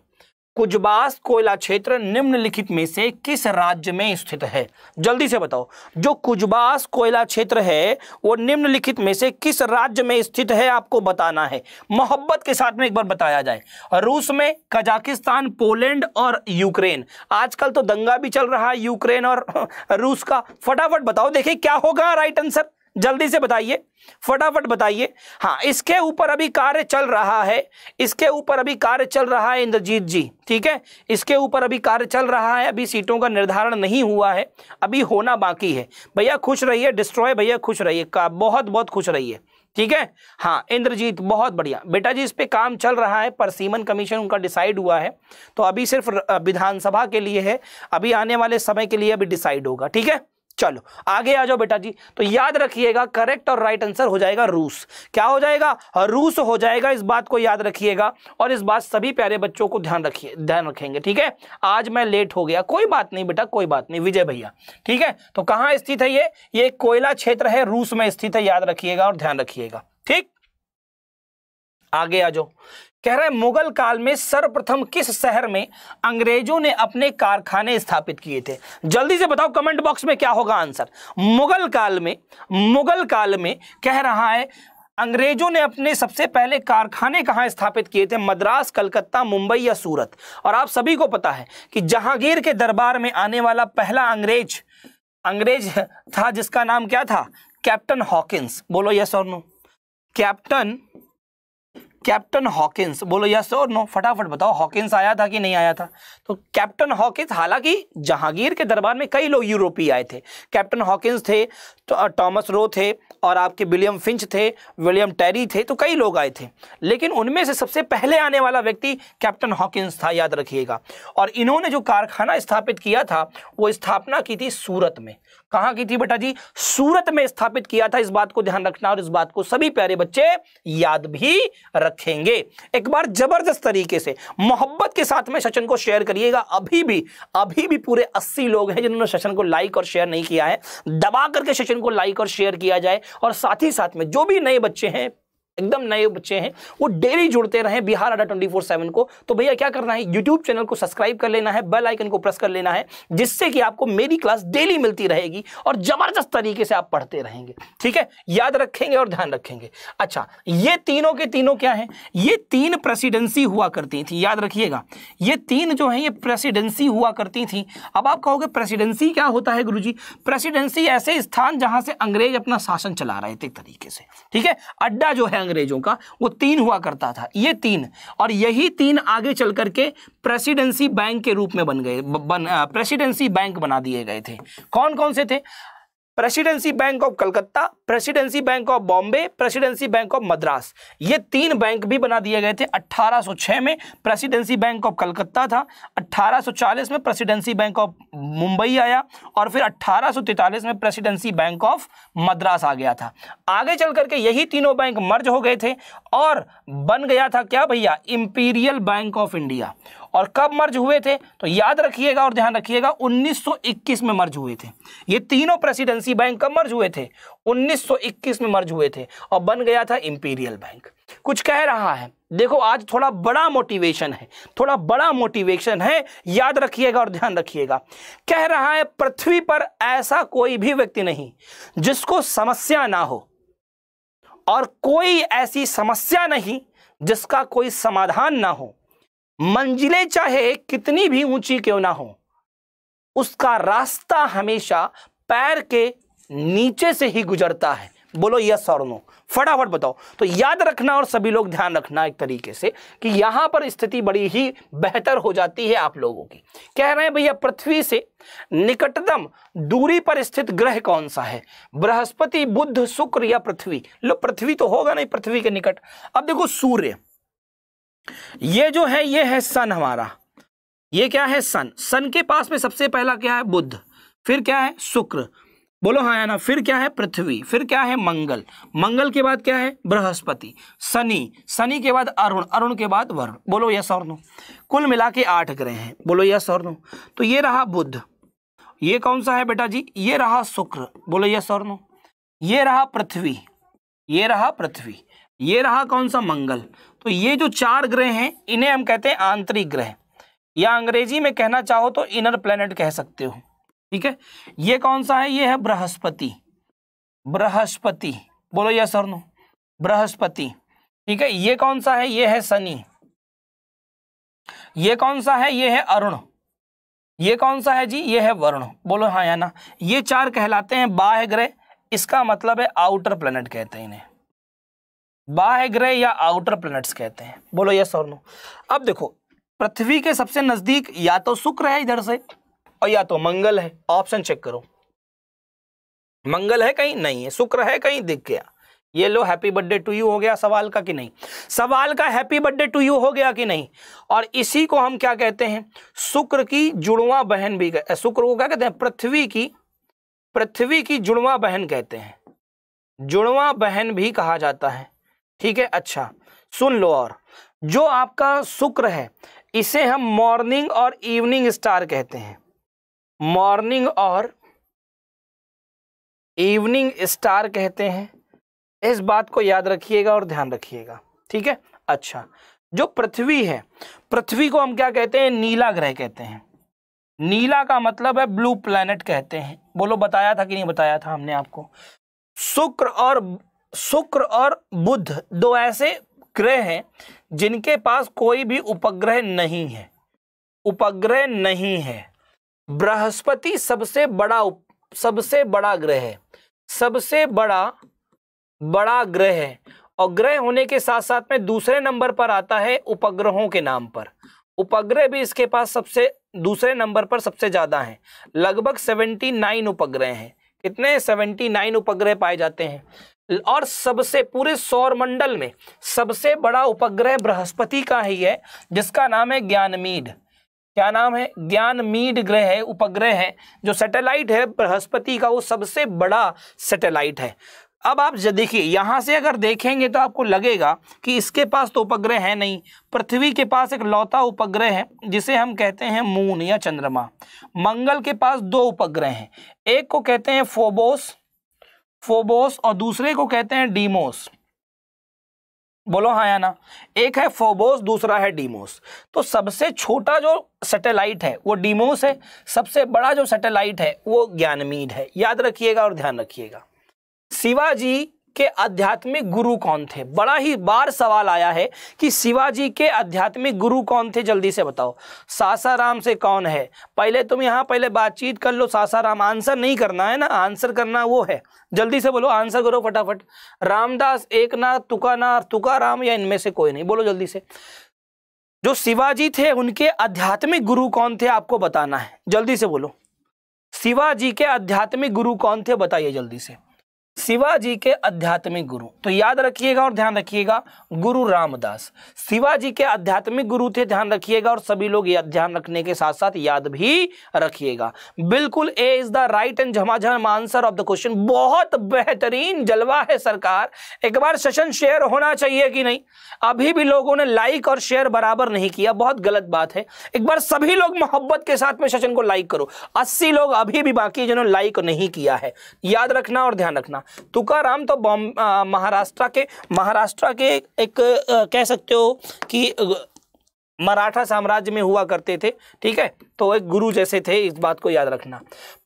कुजबास कोयला क्षेत्र निम्नलिखित में से किस राज्य में स्थित है? जल्दी से बताओ। जो कुजबास कोयला क्षेत्र है, वो निम्नलिखित में से किस राज्य में स्थित है आपको बताना है। मोहब्बत के साथ में एक बार बताया जाए। रूस में, कजाकिस्तान, पोलैंड और यूक्रेन। आजकल तो दंगा भी चल रहा है यूक्रेन और रूस का। फटाफट बताओ, देखिए क्या होगा, राइट आंसर। जल्दी से बताइए, फटाफट बताइए। हाँ इसके ऊपर अभी कार्य चल रहा है, इसके ऊपर अभी कार्य चल रहा है इंद्रजीत जी, ठीक है? इसके ऊपर अभी कार्य चल रहा है, अभी सीटों का निर्धारण नहीं हुआ है, अभी होना बाकी है। भैया खुश रहिए डिस्ट्रॉय भैया खुश रहिए, का बहुत बहुत खुश रहिए, ठीक है? हाँ इंद्रजीत, बहुत बढ़िया। बेटा जी, इस पे काम चल रहा है, पर सीमन कमीशन उनका डिसाइड हुआ है तो अभी सिर्फ़ विधानसभा के लिए है, अभी आने वाले समय के लिए अभी डिसाइड होगा, ठीक है? चलो, आगे आ जाओ बेटा जी। तो याद रखिएगा करेक्ट और राइट आंसर हो जाएगा रूस। क्या हो जाएगा? रूस हो जाएगा, इस बात को याद रखिएगा और इस बात सभी प्यारे बच्चों को ध्यान रखिए, ध्यान रखेंगे, ठीक है? आज मैं लेट हो गया। कोई बात नहीं बेटा, कोई बात नहीं, विजय भैया, ठीक है? तो कहाँ स्थित है ये? ये कोयला क्षेत्र है, रूस में स्थित है, याद रखिएगा और ध्यान रखिएगा, ठीक? आगे आ जाओ। कह रहे मुगल काल में सर्वप्रथम किस शहर में अंग्रेज़ों ने अपने कारखाने स्थापित किए थे? जल्दी से बताओ कमेंट बॉक्स में क्या होगा आंसर मुगल काल में, मुगल काल में कह रहा है, अंग्रेज़ों ने अपने सबसे पहले कारखाने कहाँ स्थापित किए थे? मद्रास, कलकत्ता, मुंबई या सूरत? और आप सभी को पता है कि जहांगीर के दरबार में आने वाला पहला अंग्रेज़ अंग्रेज़ था जिसका नाम क्या था? Captain Hawkins. बोलो यस और नो कैप्टन कैप्टन हॉकिंस बोलो यस और नो फटाफट बताओ हॉकिंस आया था कि नहीं आया था? तो कैप्टन हॉकिंस हालाँकि जहांगीर के दरबार में कई लोग यूरोपीय आए थे। कैप्टन हॉकिंस थे तो टॉमस रो थे, और आपके विलियम फिंच थे विलियम टेरी थे तो कई लोग आए थे। लेकिन उनमें से सबसे पहले आने वाला व्यक्ति कैप्टन हॉकिंस था, याद रखिएगा। और इन्होंने जो कारखाना स्थापित किया था, वो स्थापना की थी सूरत में। कहाँ की थी बेटा जी? सूरत में स्थापित किया था, इस बात को ध्यान रखना और इस बात को सभी प्यारे बच्चे याद भी रखेंगे। एक बार ज़बरदस्त तरीके से, मोहब्बत के साथ में सेशन को शेयर करिएगा। अभी भी अभी भी पूरे 80 लोग हैं जिन्होंने सेशन को लाइक और शेयर नहीं किया है। दबा करके सेशन को लाइक और शेयर किया जाए और साथ ही साथ में जो भी नए बच्चे हैं एकदम नए बच्चे हैं, वो डेली जुड़ते रहे Bihar Adda twenty four seven को। तो भैया क्या करना है यूट्यूब चैनल को सब्सक्राइब कर लेना है बेल आइकन को प्रेस कर लेना है, जिससे कि आपको मेरी क्लास डेली मिलती रहेगी और ज़बरदस्त तरीके से आप पढ़ते रहेंगे। ठीक है? याद रखेंगे और ध्यान रखेंगे। अच्छा ये तीनों के तीनों क्या है? ये तीन प्रेसिडेंसी हुआ करती थी, याद रखिएगा। ये तीन जो है, ये प्रेसिडेंसी हुआ करती थी। अब आप कहोगे प्रेसिडेंसी क्या होता है गुरु प्रेसिडेंसी ऐसे स्थान जहाँ से अंग्रेज़ अपना शासन चला रहे थे तरीके से। ठीक है? अड्डा जो है अंग्रेज़ों का, वो तीन हुआ करता था, ये तीन। और यही तीन आगे चल करके प्रेसिडेंसी बैंक के रूप में बन गए बन प्रेसिडेंसी बैंक बना दिए गए थे। कौन कौन से थे? Presidency bank of Calcutta, presidency bank of Bombay, presidency bank of Madras. ये तीन बैंक भी बना दिए गए थे 1806 में। प्रेसिडेंसी बैंक ऑफ़ कलकत्ता था 1840 में प्रेसिडेंसी बैंक ऑफ़ मुंबई आया और फिर 1843 में प्रेसिडेंसी बैंक ऑफ़ मद्रास आ गया था। आगे चल करके यही तीनों बैंक मर्ज हो गए थे और बन गया था क्या भैया? Imperial bank of India. और कब मर्ज हुए थे? तो याद रखिएगा और ध्यान रखिएगा 1921 में मर्ज हुए थे। ये तीनों प्रेसिडेंसी बैंक कब मर्ज हुए थे? 1921 में मर्ज हुए थे और बन गया था इंपीरियल बैंक। कुछ कह रहा है, देखो आज थोड़ा बड़ा मोटिवेशन है, थोड़ा बड़ा मोटिवेशन है, याद रखिएगा और ध्यान रखिएगा। कह रहा है, पृथ्वी पर ऐसा कोई भी व्यक्ति नहीं, जिसको समस्या ना हो, और कोई ऐसी समस्या नहीं, जिसका कोई समाधान ना हो। मंजिलें चाहे कितनी भी ऊँची क्यों ना हो, उसका रास्ता हमेशा पैर के नीचे से ही गुजरता है। बोलो यस और नो। फटाफट बताओ। तो याद रखना और सभी लोग ध्यान रखना एक तरीके से कि यहाँ पर स्थिति बड़ी ही बेहतर हो जाती है आप लोगों की। कह रहे हैं भैया, पृथ्वी से निकटतम दूरी पर स्थित ग्रह कौन सा है? बृहस्पति बुद्ध शुक्र या पृथ्वी। लो, पृथ्वी तो होगा नहीं, पृथ्वी के निकट। अब देखो, सूर्य। ये जो है, ये है सन हमारा। ये क्या है सन? सन के पास में सबसे पहला क्या है? बुद्ध फिर क्या है? शुक्र। बोलो हाँ या ना? फिर क्या है? पृथ्वी। फिर क्या है? मंगल। मंगल के बाद क्या है? बृहस्पति। शनि। शनि के बाद अरुण। अरुण के बाद वरुण। बोलो यस और नो कुल मिला के आठ ग्रह हैं। बोलो यस और नो तो ये रहा बुद्ध ये कौन सा है बेटा जी? ये रहा शुक्र। बोलो यस और नो ये रहा पृथ्वी। ये रहा पृथ्वी। ये रहा कौन सा? मंगल। तो ये जो चार ग्रह हैं, इन्हें हम कहते हैं आंतरिक ग्रह। या अंग्रेज़ी में कहना चाहो तो इनर प्लेनेट कह सकते हो। ठीक है? ये कौन सा है? ये है बृहस्पति। बृहस्पति। बोलो यस सर नो। बृहस्पति। ठीक है? ये कौन सा है? ये है शनि। ये कौन सा है? ये है अरुण। ये कौन सा है जी? ये है वरुण। बोलो हाँ या ना। ये चार कहलाते हैं बाह्य ग्रह। इसका मतलब है आउटर प्लेनेट कहते हैं इन्हें। बाह्य ग्रह या आउटर प्लैनेट्स कहते हैं। बोलो यस और नो अब देखो, पृथ्वी के सबसे नज़दीक या तो शुक्र है इधर से, और या तो मंगल है। ऑप्शन चेक करो। मंगल है कहीं? नहीं है। शुक्र है कहीं? दिख गया। ये लो हैप्पी बर्थडे टू यू हो गया सवाल का कि नहीं? सवाल का हैप्पी बर्थडे टू यू हो गया कि नहीं? और इसी को हम क्या कहते हैं? शुक्र की जुड़वा बहन भी शुक्र को क्या कहते हैं? पृथ्वी की पृथ्वी की जुड़वा बहन कहते हैं। जुड़वा बहन भी कहा जाता है। ठीक है? अच्छा सुन लो और। जो आपका शुक्र है, इसे हम मॉर्निंग और इवनिंग स्टार कहते हैं। मॉर्निंग और इवनिंग स्टार कहते हैं। इस बात को याद रखिएगा और ध्यान रखिएगा, ठीक है? अच्छा जो पृथ्वी है, पृथ्वी को हम क्या कहते हैं? नीला ग्रह कहते हैं। नीला का मतलब है ब्लू प्लैनेट कहते हैं। बोलो, बताया था कि नहीं बताया था हमने आपको? शुक्र और शुक्र और बुध दो ऐसे ग्रह हैं जिनके पास कोई भी उपग्रह नहीं है। उपग्रह नहीं है। बृहस्पति सबसे बड़ा सबसे बड़ा ग्रह है। सबसे बड़ा बड़ा ग्रह है। और ग्रह होने के साथ साथ में दूसरे नंबर पर आता है उपग्रहों के नाम पर। उपग्रह भी इसके पास सबसे, दूसरे नंबर पर सबसे ज़्यादा हैं। लगभग 79 उपग्रह हैं। कितने? 79 उपग्रह पाए जाते हैं। और सबसे पूरे सौर मंडल में सबसे बड़ा उपग्रह बृहस्पति का ही है, जिसका नाम है ज्ञानमीड। क्या नाम है? ज्ञानमीड ग्रह है, उपग्रह है, जो सैटेलाइट है, बृहस्पति का वो सबसे बड़ा सैटेलाइट है। अब आप देखिए, यहाँ से अगर देखेंगे तो आपको लगेगा कि इसके पास तो उपग्रह है नहीं। पृथ्वी के पास एक लौता उपग्रह है, जिसे हम कहते हैं मून या चंद्रमा। मंगल के पास दो उपग्रह हैं। एक को कहते हैं फोबोस फोबोस और दूसरे को कहते हैं डीमोस। बोलो हाँ या ना। एक है फोबोस, दूसरा है डीमोस। तो सबसे छोटा जो सैटेलाइट है, वो डीमोस है। सबसे बड़ा जो सैटेलाइट है, वो ज्ञानमीड है। याद रखिएगा और ध्यान रखिएगा। शिवाजी के आध्यात्मिक गुरु कौन थे? बड़ा ही बार सवाल आया है कि शिवाजी के आध्यात्मिक गुरु कौन थे? जल्दी से बताओ। सासाराम से कौन है? पहले तुम यहाँ पहले बातचीत कर लो। सासाराम, आंसर नहीं करना है ना? आंसर करना वो है। जल्दी से बोलो, आंसर करो फटाफट। रामदास एक ना तुका ना तुका राम या इनमें से कोई नहीं? बोलो जल्दी से। जो शिवाजी थे, उनके आध्यात्मिक गुरु कौन थे? आपको बताना है। जल्दी से बोलो। शिवाजी के आध्यात्मिक गुरु कौन थे? बताइए जल्दी से। शिवाजी के आध्यात्मिक गुरु। तो याद रखिएगा और ध्यान रखिएगा, गुरु रामदास। शिवाजी के आध्यात्मिक गुरु थे, ध्यान रखिएगा, और सभी लोग यह ध्यान रखने के साथ साथ याद भी रखिएगा। बिल्कुल A is the right and झमाझम आंसर ऑफ़ द क्वेश्चन बहुत बेहतरीन जलवा है सरकार। एक बार सेशन शेयर होना चाहिए कि नहीं? अभी भी लोगों ने लाइक और शेयर बराबर नहीं किया। बहुत गलत बात है। एक बार सभी लोग मोहब्बत के साथ में सेशन को लाइक करो। अस्सी लोग अभी भी बाकी जिन्होंने लाइक नहीं किया है। याद रखना और ध्यान रखना। तुकाराम तो महाराष्ट्र के महाराष्ट्र के एक आ, कह सकते हो कि मराठा साम्राज्य में हुआ करते थे ठीक है? तो एक गुरु जैसे थे इस बात को याद रखना।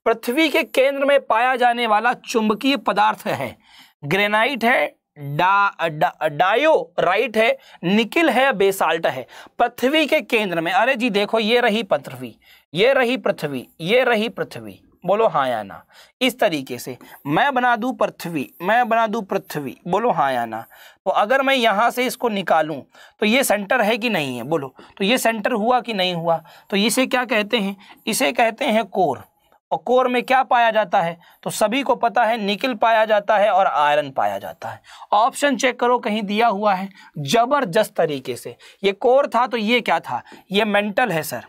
पृथ्वी के केंद्र में पाया जाने वाला चुंबकीय पदार्थ है ग्रेनाइट है डा, डा, डायो राइट है निकिल है बेसाल्ट है। पृथ्वी के केंद्र में अरे जी देखो ये रही पृथ्वी ये रही पृथ्वी ये रही पृथ्वी। बोलो हाँ या ना? इस तरीके से, मैं बना दूँ पृथ्वी, मैं बना दूँ पृथ्वी। बोलो हाँ या ना? तो अगर मैं यहाँ से इसको निकालूं तो ये सेंटर है कि नहीं है? बोलो तो ये सेंटर हुआ कि नहीं हुआ? तो इसे क्या कहते हैं? इसे कहते हैं कोर। और कोर में क्या पाया जाता है? तो सभी को पता है, निकिल पाया जाता है और आयरन पाया जाता है। ऑप्शन चेक करो, कहीं दिया हुआ है। ज़बरदस्त तरीके से। ये कोर था तो ये क्या था? ये मेंटल है, सर।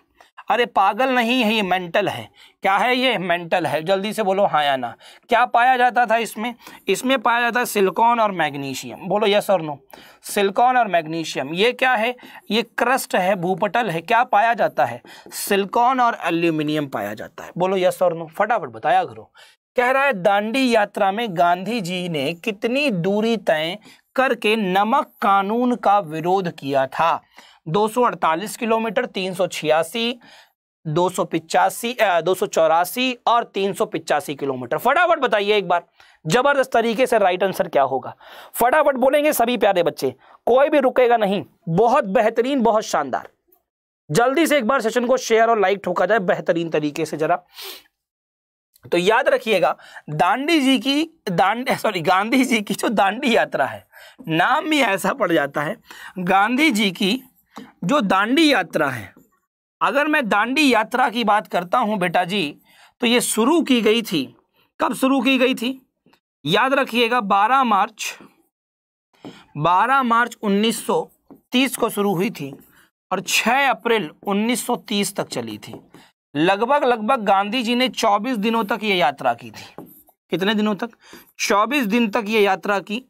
अरे पागल नहीं है ये मेंटल है। क्या है ये? मेंटल है। जल्दी से बोलो हाँ या ना। क्या पाया जाता था इसमें? इसमें पाया जाता है सिलिकॉन और मैग्नीशियम बोलो यस और नो सिलिकॉन और मैग्नीशियम ये क्या है? ये क्रस्ट है, भूपटल है। क्या पाया जाता है? सिलिकॉन और एल्यूमिनियम पाया जाता है। बोलो यस और नो फटाफट बताया करो। कह रहा है, दांडी यात्रा में गांधी जी ने कितनी दूरी तय करके नमक कानून का विरोध किया था? 248 किलोमीटर, तीन सौ छियासी, दो सौ पिचासी दो सौ चौरासी और तीन सौ पिचासी किलोमीटर। फटाफट बताइए एक बार, ज़बरदस्त तरीके से राइट आंसर क्या होगा? फटाफट बोलेंगे सभी प्यारे बच्चे, कोई भी रुकेगा नहीं, बहुत बेहतरीन, बहुत शानदार। जल्दी से एक बार सेशन को शेयर और लाइक ठोका जाए, बेहतरीन तरीके से जरा। तो याद रखिएगा, दांडी जी की, दांडी सॉरी गांधी जी की जो दांडी यात्रा है, नाम भी ऐसा पड़ जाता है, गांधी जी की जो दांडी यात्रा है। अगर मैं दांडी यात्रा की बात करता हूँ, बेटा जी तो ये शुरू की गई थी। कब शुरू की गई थी? याद रखिएगा 12 मार्च 12 मार्च 1930 को शुरू हुई थी और 6 अप्रैल 1930 तक चली थी। लगभग लगभग गांधी जी ने 24 दिनों तक ये यात्रा की थी। कितने दिनों तक? 24 दिन तक ये यात्रा की।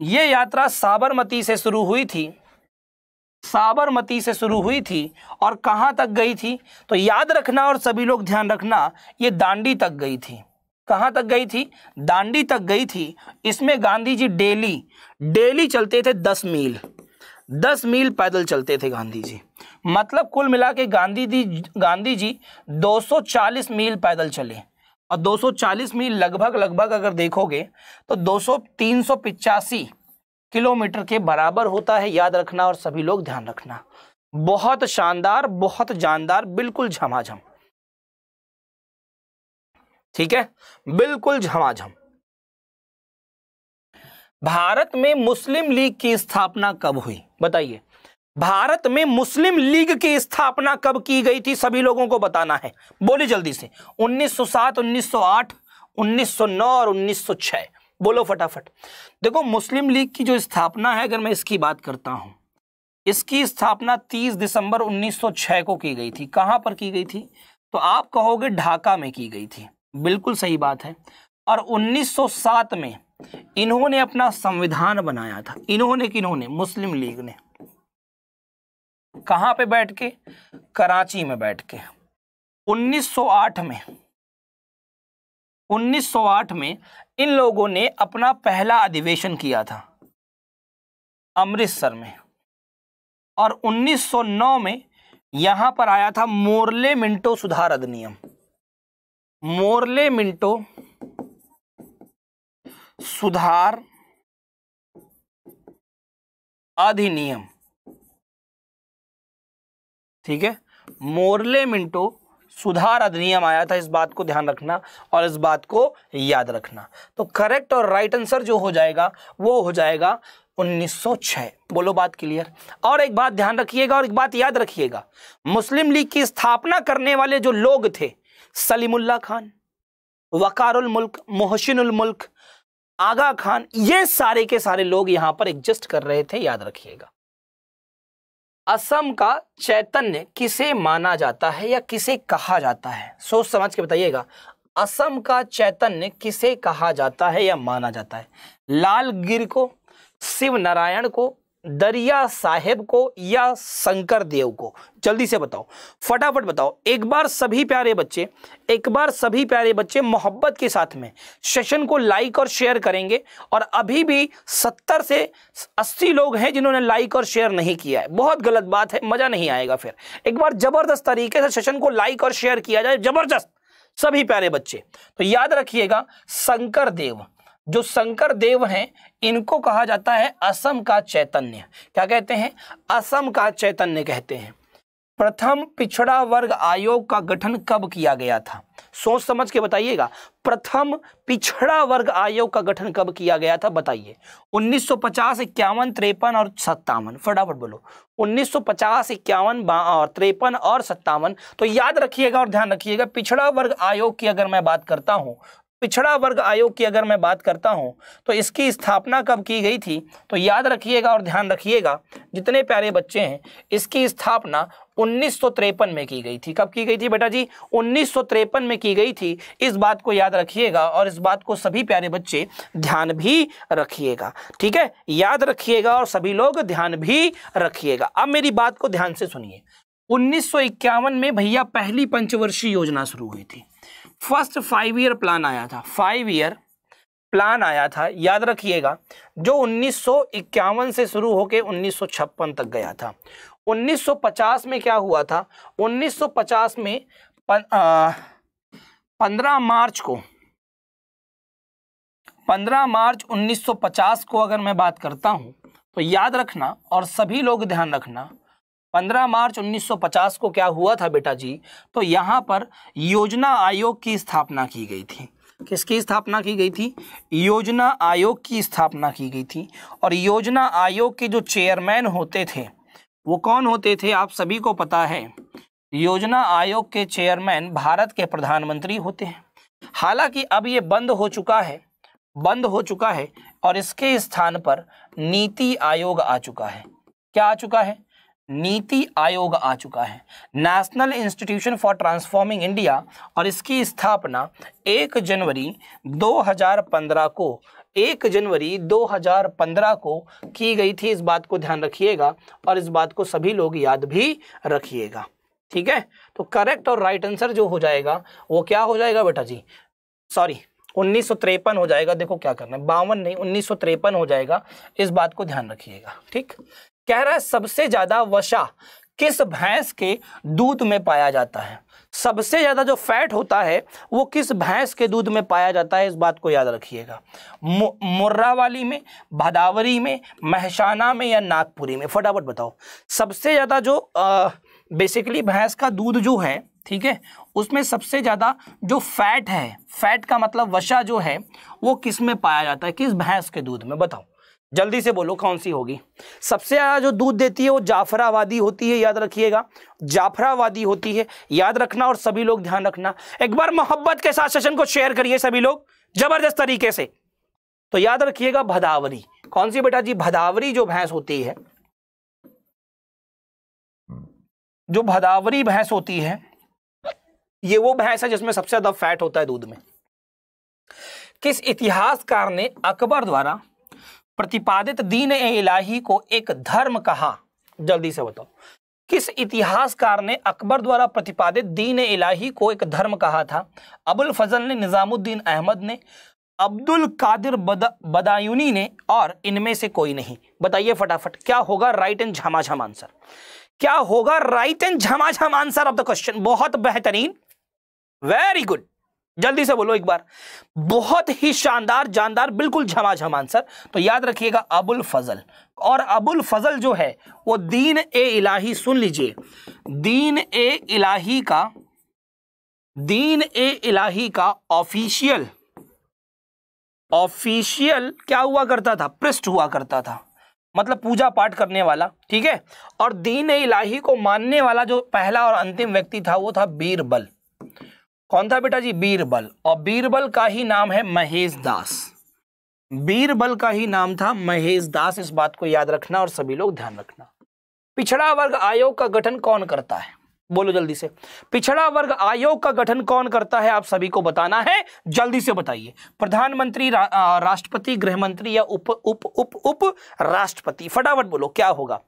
ये यात्रा साबरमती से शुरू हुई थी। साबरमती से शुरू हुई थी और कहाँ तक गई थी? तो याद रखना और सभी लोग ध्यान रखना, ये दांडी तक गई थी। कहाँ तक गई थी? दांडी तक गई थी। इसमें गांधी जी डेली डेली चलते थे दस मील। दस मील पैदल चलते थे गांधी जी। मतलब कुल मिला के गांधी जी गांधी जी 240 मील पैदल चले। और 240 मील लगभग लगभग अगर देखोगे तो 200 तीन सौ किलोमीटर के बराबर होता है याद रखना और सभी लोग ध्यान रखना। बहुत शानदार बहुत जानदार बिल्कुल झमाझम। ठीक है? बिल्कुल झमाझम। भारत में मुस्लिम लीग की स्थापना कब हुई? बताइए। भारत में मुस्लिम लीग की स्थापना कब की गई थी? सभी लोगों को बताना है। बोले जल्दी से। 1907, 1908, 1909 और 1906 बोलो फटाफट। देखो, मुस्लिम लीग की जो स्थापना है, अगर मैं इसकी बात करता हूँ, इसकी स्थापना 30 दिसंबर 1906 को की गई थी। कहाँ पर की गई थी? तो आप कहोगे ढाका में की गई थी। बिल्कुल सही बात है। और 1907 में इन्होंने अपना संविधान बनाया था। इन्होंने किन्होंने? मुस्लिम लीग ने। कहाँ पे बैठ के? कराची में बैठ के। 1908 में 1908 में इन लोगों ने अपना पहला अधिवेशन किया था, अमृतसर में। और 1909 में यहाँ पर आया था मोरले मिंटो सुधार अधिनियम। मोरले मिंटो सुधार अधिनियम। ठीक है? मोरले मिंटो सुधार अधिनियम आया था इस बात को ध्यान रखना और इस बात को याद रखना। तो करेक्ट और राइट आंसर जो हो जाएगा, वो हो जाएगा 1906 बोलो बात क्लियर और एक बात ध्यान रखिएगा और एक बात याद रखिएगा। मुस्लिम लीग की स्थापना करने वाले जो लोग थे, सलीमुल्ला खान, वकारुल मुल्क, मोहसिनुल मुल्क, आगा खान, ये सारे के सारे लोग यहाँ पर एग्जिस्ट कर रहे थे, याद रखिएगा। असम का चैतन्य किसे माना जाता है या किसे कहा जाता है? सोच समझ के बताइएगा। असम का चैतन्य किसे कहा जाता है या माना जाता है? लाल गिर को शिव नारायण को दरिया साहेब को या शंकर देव को? जल्दी से बताओ। फटाफट बताओ। एक बार सभी प्यारे बच्चे, एक बार सभी प्यारे बच्चे मोहब्बत के साथ में सेशन को लाइक और शेयर करेंगे और अभी भी सत्तर से अस्सी लोग हैं जिन्होंने लाइक और शेयर नहीं किया है। बहुत गलत बात है, मज़ा नहीं आएगा फिर। एक बार ज़बरदस्त तरीके से सेशन को लाइक और शेयर किया जाए, ज़बरदस्त। सभी प्यारे बच्चे तो याद रखिएगा, शंकर देव। जो शंकर देव हैं इनको कहा जाता है असम का चैतन्य। क्या कहते हैं? असम का चैतन्य कहते हैं। प्रथम पिछड़ा वर्ग आयोग का गठन कब किया गया था? सोच समझ के बताइएगा। प्रथम पिछड़ा वर्ग आयोग का गठन कब किया गया था, बताइए। 1950 इक्यावन, तिरपन और सत्तावन। फटाफट बोलो। 1950 इक्यावन तिरपन और सत्तावन। तो याद रखिएगा और ध्यान रखिएगा, पिछड़ा वर्ग आयोग की अगर मैं बात करता हूँ पिछड़ा वर्ग आयोग की अगर मैं बात करता हूँ तो इसकी स्थापना कब की गई थी? तो याद रखिएगा और ध्यान रखिएगा, जितने प्यारे बच्चे हैं, इसकी स्थापना उन्नीस में की गई थी। कब की गई थी बेटा जी? उन्नीस में की गई थी। इस बात को याद रखिएगा और इस बात को सभी प्यारे बच्चे ध्यान भी रखिएगा, ठीक है? याद रखिएगा और सभी लोग ध्यान भी रखिएगा। अब मेरी बात को ध्यान से सुनिए। उन्नीस सौ इक्यावन में भैया पहली पंचवर्षीय योजना शुरू हुई थी। फ़र्स्ट फाइव ईयर प्लान आया था, फाइव ईयर प्लान आया था, याद रखिएगा, जो उन्नीस सौ इक्यावन से शुरू होकर 1956 तक गया था। 1950 में क्या हुआ था? 1950 में पंद्रह मार्च को 15 मार्च 1950 को अगर मैं बात करता हूँ तो याद रखना और सभी लोग ध्यान रखना 15 मार्च 1950 को क्या हुआ था बेटा जी? तो यहाँ पर योजना आयोग की स्थापना की गई थी। किसकी स्थापना की गई थी? योजना आयोग की स्थापना की गई थी। और योजना आयोग के जो चेयरमैन होते थे, वो कौन होते थे आप सभी को पता है? योजना आयोग के चेयरमैन भारत के प्रधानमंत्री होते हैं। हालाँकि अब ये बंद हो चुका है, बंद हो चुका है और इसके स्थान पर नीति आयोग आ चुका है। क्या आ चुका है? नीति आयोग आ चुका है। National institution for transforming India और इसकी स्थापना 1 जनवरी 2015 को 1 जनवरी 2015 को की गई थी। इस बात को ध्यान रखिएगा और इस बात को सभी लोग याद भी रखिएगा। ठीक है? तो करेक्ट और राइट आंसर जो हो जाएगा, वो क्या हो जाएगा बेटा जी? सॉरी उन्नीस हो जाएगा। देखो क्या करना है। बावन नहीं, उन्नीस हो जाएगा। इस बात को ध्यान रखिएगा। ठीक? कह रहा है, सबसे ज़्यादा वशा किस भैंस के दूध में पाया जाता है? सबसे ज़्यादा जो फैट होता है, वो किस भैंस के दूध में पाया जाता है? इस बात को याद रखिएगा। मुर्रावाली में, भदावरी में, महसाना में या नागपुरी में? फटाफट बताओ। सबसे ज़्यादा जो बेसिकली भैंस का दूध जो है, ठीक है, उसमें सबसे ज़्यादा जो फैट है, फैट का मतलब वशा जो है, वो किसमें पाया जाता है? किस भैंस के दूध में? बताओ। जल्दी से बोलो कौन सी होगी। सबसे ज़्यादा जो दूध देती है वो जाफरावादी होती है, याद रखिएगा। जाफरावादी होती है, याद रखना और सभी लोग ध्यान रखना। एक बार मोहब्बत के साथ सेशन को शेयर करिए सभी लोग, ज़बरदस्त तरीके से। तो याद रखिएगा भदावरी। कौन सी बेटा जी? भदावरी जो भैंस होती है, जो भदावरी भैंस होती है, ये वो भैंस है जिसमें सबसे ज़्यादा फैट होता है दूध में। किस इतिहासकार ने अकबर द्वारा प्रतिपादित दीन ए इलाही को एक धर्म कहा? जल्दी से बताओ। किस इतिहासकार ने अकबर द्वारा प्रतिपादित दीन इलाही को एक धर्म कहा था? अबुल फजल ने निजामुद्दीन अहमद ने अब्दुल कादिर बद, बदायूनी ने और इनमें से कोई नहीं। बताइए फटाफट क्या होगा राइट एंड झमाझम आंसर क्या होगा राइट एंड झमाझम आंसर ऑफ़ द क्वेश्चन बहुत बेहतरीन। वेरी गुड जल्दी से बोलो एक बार। बहुत ही शानदार, जानदार, बिल्कुल झमाझम आंसर तो याद रखिएगा अबुल फजल। और अबुल फजल जो है, वो दीन ए इलाही, सुन लीजिए। दीन ए इलाही का, दीन ए इलाही का ऑफिशियल ऑफिशियल क्या हुआ करता था? पृष्ठ हुआ करता था। मतलब पूजा पाठ करने वाला, ठीक है? और दीन ए इलाही को मानने वाला जो पहला और अंतिम व्यक्ति था, वो था बीरबल। कौन था बेटा जी? बीरबल। और बीरबल का ही नाम है महेश दास। बीरबल का ही नाम था महेश दास। इस बात को याद रखना और सभी लोग ध्यान रखना। पिछड़ा वर्ग आयोग का गठन कौन करता है? बोलो जल्दी से। पिछड़ा वर्ग आयोग का गठन कौन करता है? आप सभी को बताना है। जल्दी से बताइए। प्रधानमंत्री रा, राष्ट्रपति गृह मंत्री या उप उप उप उप राष्ट्रपति? फटाफट बोलो क्या होगा?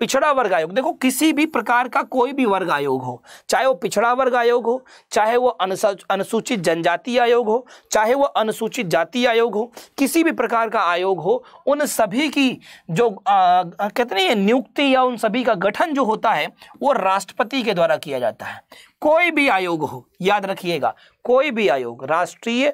पिछड़ा वर्ग आयोग। देखो, किसी भी प्रकार का कोई भी वर्ग आयोग हो, चाहे वो पिछड़ा वर्ग आयोग हो, चाहे वो अनुसूचित जनजाति आयोग हो, चाहे वो अनुसूचित जाति आयोग हो, किसी भी प्रकार का आयोग हो, उन सभी की जो कहते हैं नियुक्ति या उन सभी का गठन जो होता है, वो राष्ट्रपति के द्वारा किया जाता है। कोई भी आयोग हो, याद रखिएगा, कोई भी आयोग, राष्ट्रीय